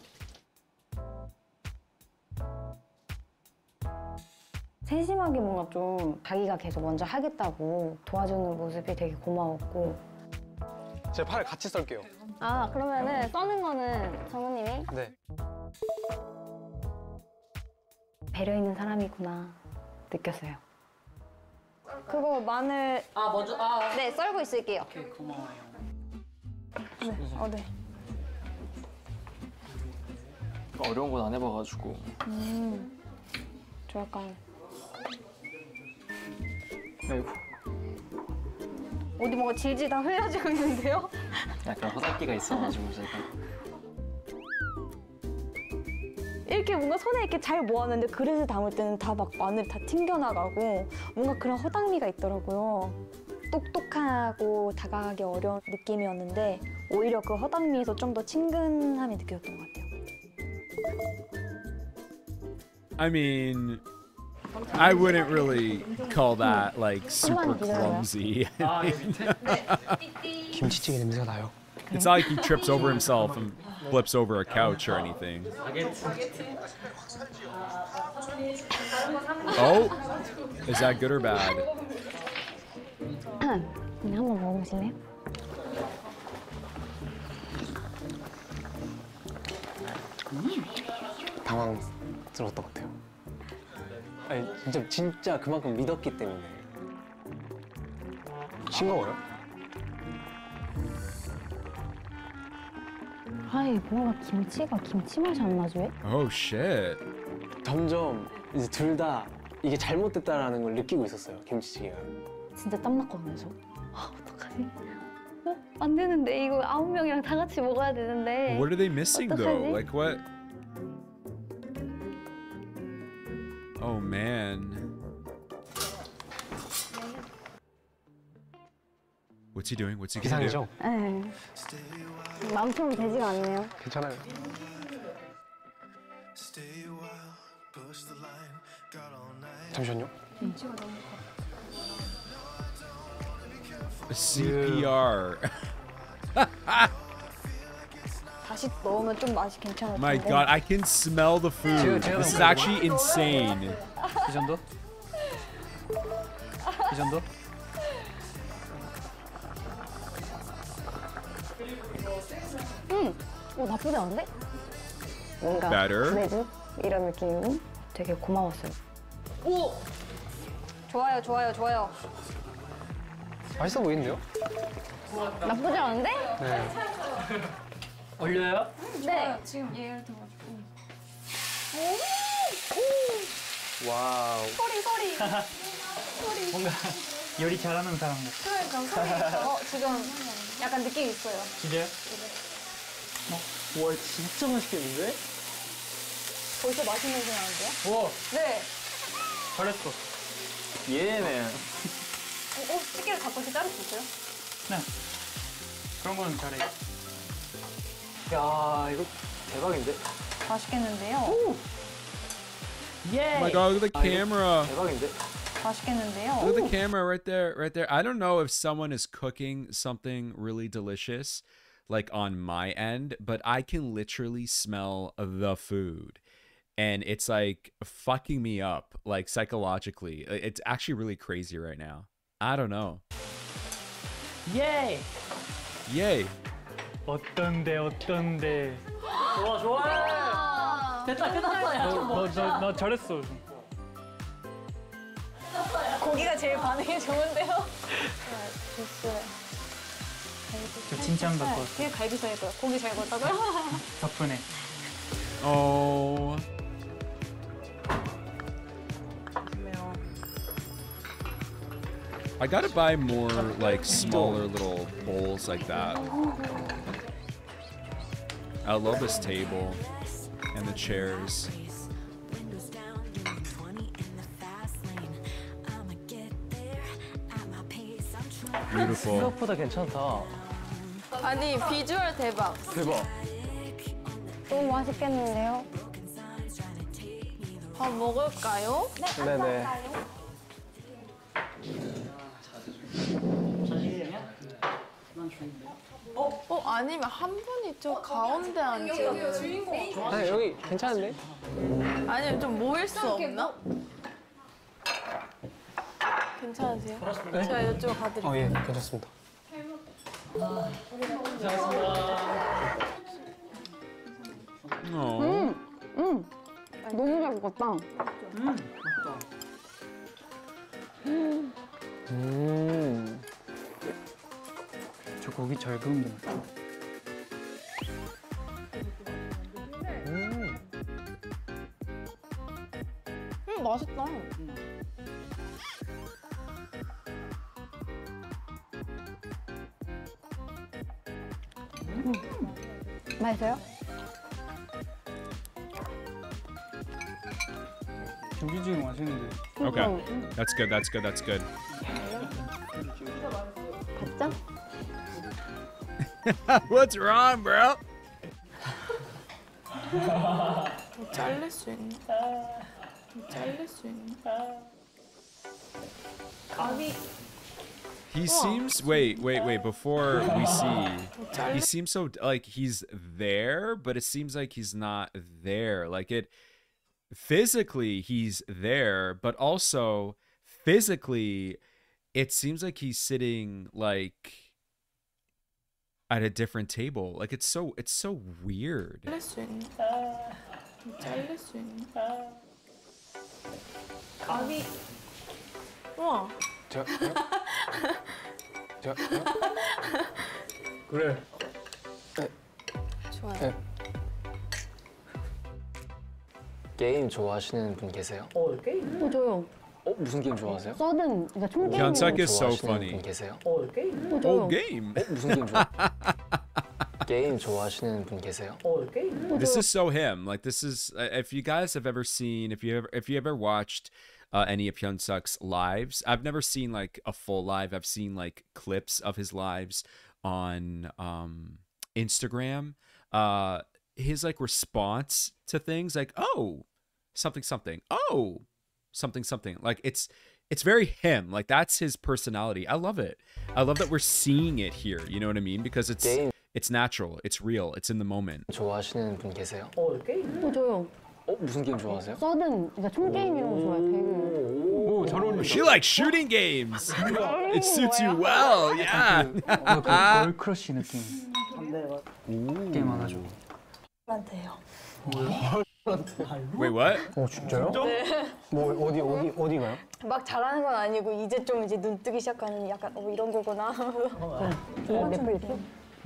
세심하게 뭔가 좀 자기가 계속 먼저 하겠다고 도와주는 모습이 되게 고마웠고 제가 팔을 같이 썰게요. 아 그러면은 써는 거는 정우님이 네. 배려 있는 사람이구나 느꼈어요. 그거 마늘 아 먼저 아. 네 썰고 있을게요. 오케이 고마워요. 어 네. 어려운 건 안 해봐가지고 음. 좋을까요? 아이고. 어디 뭐가 질질 다 흘려지고 있는데요? 약간 허당기가 있어가지고 제가 이렇게 뭔가 손에 이렇게 잘 모았는데 그릇을 담을 때는 다 막 마늘이 다 튕겨나가고 뭔가 그런 허당미가 있더라고요. 똑똑하고 다가가기 어려운 느낌이었는데 오히려 그 허당미에서 좀 더 친근함이 느껴졌던 것 같아요. I mean, I wouldn't really call that like super clumsy. 김치찌개 냄새가 나요. It's not like he trips over himself and flips over a couch or anything. Oh, is that good or bad? 그냥 한번 먹어보실래요? 당황스러웠던 것 같아요. 아니 진짜 진짜 그만큼 믿었기 때문에 싱거워요? 아이 뭔가 김치가 김치 맛이 안 나지 왜? Oh shit. 점점 이제 둘 다 이게 잘못됐다라는 걸 느끼고 있었어요 김치찌개가. 진짜 땀났거든요 저. 아 어떡하지? 어? 안 되는데 이거 아홉 명이랑 다 같이 먹어야 되는데. What are they missing though? 어떡하지? Like what? Oh man. What's he doing? What's he gonna do? 비상이죠? 네. 마음처럼 되지가 않네요. 괜찮아요. 잠시만요. CPR. 다시 넣으면 좀 맛이 괜찮을 텐데. My god, I can smell the food. This is actually insane. 이 정도? 이 정도? 음, 어 나쁘지 않은데? 뭔가 Better. 그래도 이런 느낌 되게 고마웠어요. 오! 좋아요, 좋아요, 좋아요. 맛있어 보이는데요? 나쁘지 않은데? 네. 올려요? 네. 지금 예를 들어가지고 Wow. 소리, 소리. 뭔가 요리 잘하는 사람 같아. 그러니까 소리. 어, 지금 약간 느낌 있어요. 진짜요? 어? 와 진짜 맛있겠는데? 벌써 맛있는 냄새 나는데요? 와 네. 잘했어. 얘네 어, 어, 찌개를 갖고 이렇게 자를 수 있어요? 네. 그런 거는 잘해. 야 이거 대박인데? 맛있겠는데요? 예. Oh my god, look at the camera. 대박인데? 맛있겠는데요? Look at the camera right there, right there. I don't know if someone is cooking something really delicious, like on my end, but I can literally smell the food. And it's like fucking me up, like psychologically. It's actually really crazy right now. I don't know. 예. Yay. 어떤데 어떤데. 좋아 좋아. 됐다 끝났다 야. 너너 잘했어. 고기가 제일 반응이 좋은데요? 저 칭찬 받고 그냥 갈비살고요. 고기 잘 구웠다고요? 덕분에. Oh. I gotta buy more like smaller little bowls like that. I love this table and the chairs. Beautiful. 생각보다 괜찮다. 아니 비주얼 대박. 대박. 너무 맛있겠는데요? 밥 먹을까요? 네네. 아니면 한 분이 저 가운데 앉으면 아 여기 괜찮은데? 아니면 좀 모일 수 없나? 괜찮으세요? 제가 이쪽 가드릴게요. 어예 괜찮습니다. Oh. 음, 너무 잘 먹었다. 음. 저 고기 잘 구운 것 맛있다. 맛있어요? 김치찌개 맛있는데. Okay. That's good. That's good. That's good. 봤죠? What's wrong, bro? 더 잘릴 수 있나? He seems wait, wait, wait, before we see he seems so like he's there, but it seems like he's not there. Like it physically he's there, but also physically it seems like he's sitting like at a different table. Like it's so it's so weird. Uh, uh, 감이 우와. 제가 제가 그래. 좋아요. 네. 게임 좋아하시는 분 계세요? 어 게임? 어, 저요. 어 무슨 게임 좋아하세요? 서든, 그러니까 총 게임이요. Hyunsuk is so 좋아하시는 funny. 분 계세요? 어 게임? 어, 저요. Oh, game. 어 무슨 게임 좋아? 게임 좋아하시는 분 계세요? 어 게임? this is so him. Like this is uh, if you guys have ever seen if you ever if you ever watched uh, any of Hyunsuk's lives, I've never seen like a full live. I've seen like clips of his lives on um Instagram. Uh his like response to things like oh something something oh something something like it's it's very him like that's his personality i love it i love that we're seeing it here you know what i mean because it's 게임 it's natural it's real it's in the moment 좋아하시는 분 계세요? 어 게임? 어, 저요. 어 무슨 게임 좋아하세요? 서든, 그러니까 총 게임 이런 거 좋아해요. 배그. 오, 잘 어울린다. She likes shooting games. it suits you well. Yeah. 그 걸크러쉬 느낌. 게임 하나 줘. 한테요. Wait, what? 어 진짜요? 뭐 어디 어디 어디가요? 막 잘하는 건 아니고 이제 좀 이제 눈 뜨기 시작하는 약간 어 이런 거구나. 이거 넷플릭스?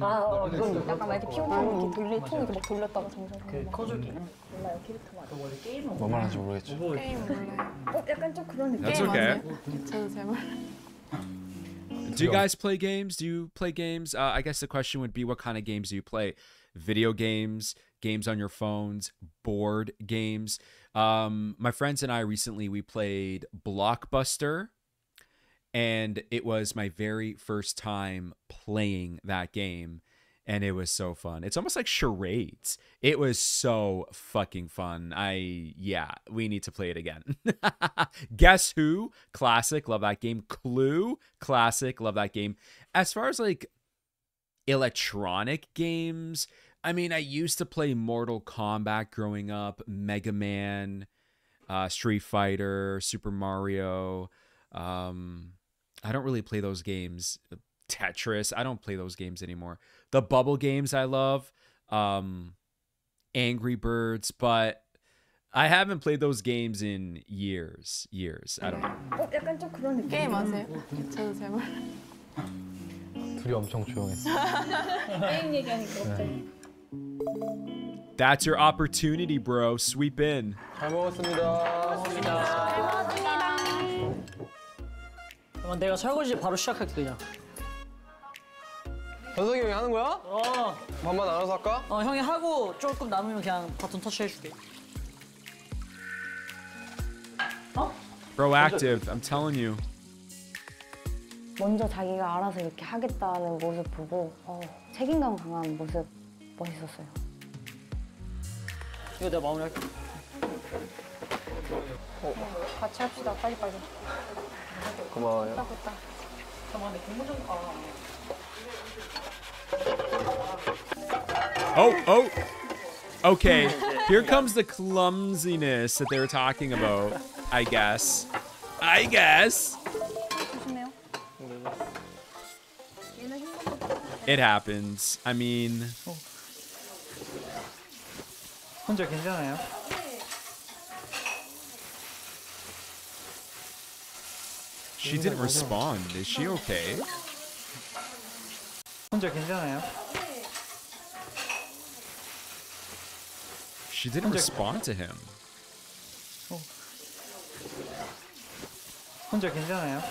아, 어, 그건 약간 막 이렇게 피용피용 이렇게 돌리 통 이렇게 막 돌렸다가 정상. 그 커즐 게임? 몰라요 캐릭터만. 그 원래 게임은 뭐 말하는지 모르겠죠. 게임 몰라요. 어 약간 좀 그런 느낌. That's 게임 okay. 아세요? 저도 잘 몰라요. Do you guys play games? Do you play games? Uh, I guess the question would be what kind of games do you play? Video games, games on your phones, board games. Um, my friends and I recently we played Blockbuster and it was my very first time playing that game and it was so fun. It's almost like charades. It was so fucking fun. I yeah, we need to play it again. Guess who? Classic, love that game. Clue, classic, love that game. As far as like electronic games, I mean, I used to play Mortal Kombat growing up, Mega Man, uh, Street Fighter, Super Mario. Um, I don't really play those games. Tetris, I don't play those games anymore. The bubble games I love, um, Angry Birds, but I haven't played those games in years. Years. I don't know. 어 약간 좀 그런 느낌. 게임 아세요? 저도 잘 몰라요. 둘이 엄청 조용했어. 게임 얘기하니까 갑자기 That's your opportunity, bro. Sweep in. 잘 먹었습니다. 그 러면 내가 설거지 바로 시작할게 그냥 현석이 형이 하는 거야? 어, 반반 나눠서 할까? 어 형이 하고 조금 남으면 그냥 바톤 터치 해줄게 Proactive. I'm telling you. 먼저 자기가 알아서 이렇게 하겠다는 모습 보고 어, 책임감 강한 모습 멋있었어요. 이거 내가 마무리할게 같이 합시다 빨리 빨리. 고마워요. 잠깐만 내 공부 좀 봐. Oh, oh. Okay. Here comes the clumsiness that they were talking about. I guess. I guess. 조심해요. It happens. I mean, 혼자 괜찮아요? she didn't respond. Is she okay? 혼자 괜찮아요? She didn't respond to him. 혼자 괜찮아요?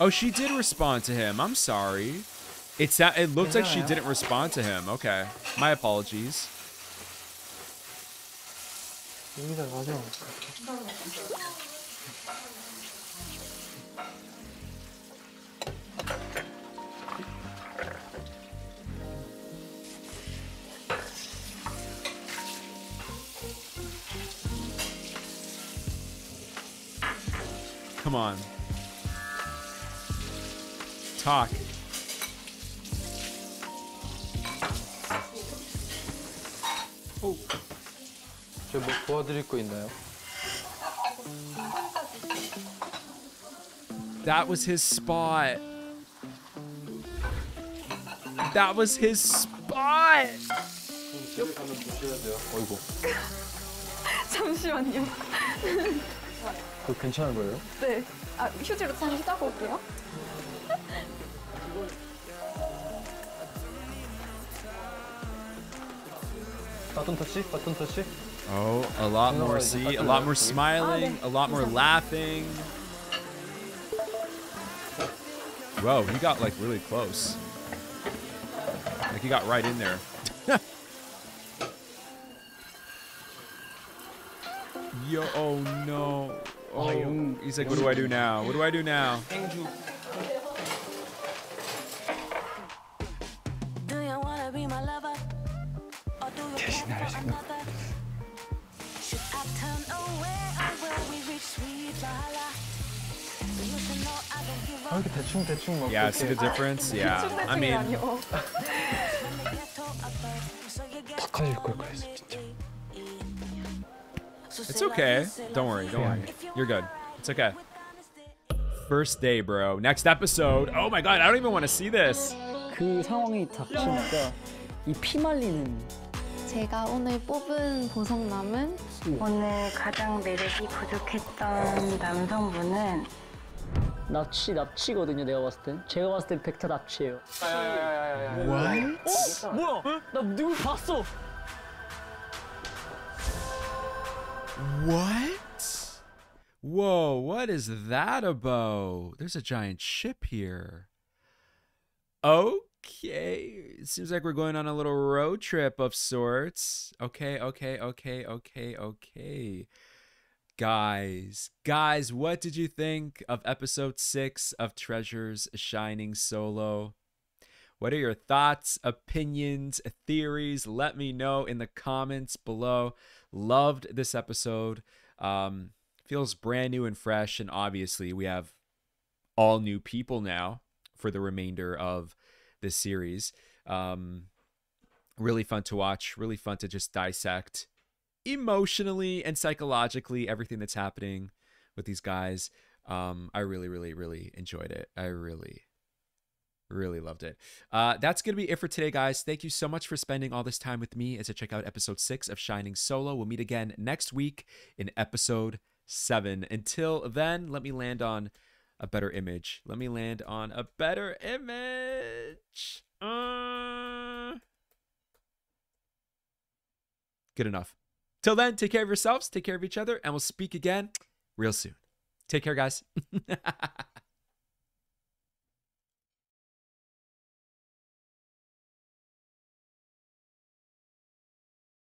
Oh, she did respond to him. I'm sorry. It sa- it looked like she 괜찮아요? didn't respond to him. Okay. My apologies. 여기다 가져. Come on. Talk. 저 뭐 도와드릴 거 있나요? That was his spot. That was his spot. 집에 가면 보셔야 돼요. 어이구. 잠시만요. 그거 괜찮은 거예요? 네. 아 휴지로 잠시 닦고 올게요. 바톤 터치? 바톤 터치? Oh, a lot more see, a lot more smiling, a lot more laughing. Whoa, he got like really close. Like he got right in there. Yo, oh no. He's like, what do I do now? What do I do now? Angel. Yeah, see the difference? Yeah. I mean. it's okay. Don't worry, don't worry. You're good. It's okay. First day, bro. Next episode. Oh my god, I don't even want to see this. 그 상황이 닥치니까 이 피말리는 제가 오늘 뽑은 보석남은 오늘 가장 매력이 부족했던 남성분은 납치 납치거든요. 내가 봤을 땐 제가 봤을 땐 벡터 납치예요. What? 어? 뭐야? 나 누구 봤어? What? Whoa, what is that about? There's a giant ship here. Okay. It seems like we're going on a little road trip of sorts. Okay, okay, okay, okay, okay. Guys, guys, what did you think of episode six of Treasures Shining Solo? What are your thoughts, opinions, theories? Let me know in the comments below. Loved this episode. Um, feels brand new and fresh, and obviously we have all new people now for the remainder of this series. Um, really fun to watch. Really fun to just dissect emotionally and psychologically everything that's happening with these guys. Um, I really, really, really enjoyed it. I really, really loved it. Uh, that's going to be it for today, guys. Thank you so much for spending all this time with me as I check out episode six of Shining Solo. We'll meet again next week in episode seven. Until then, let me land on a better image. Let me land on a better image. Uh, good enough. Till then, take care of yourselves, take care of each other, and we'll speak again real soon. Take care, guys.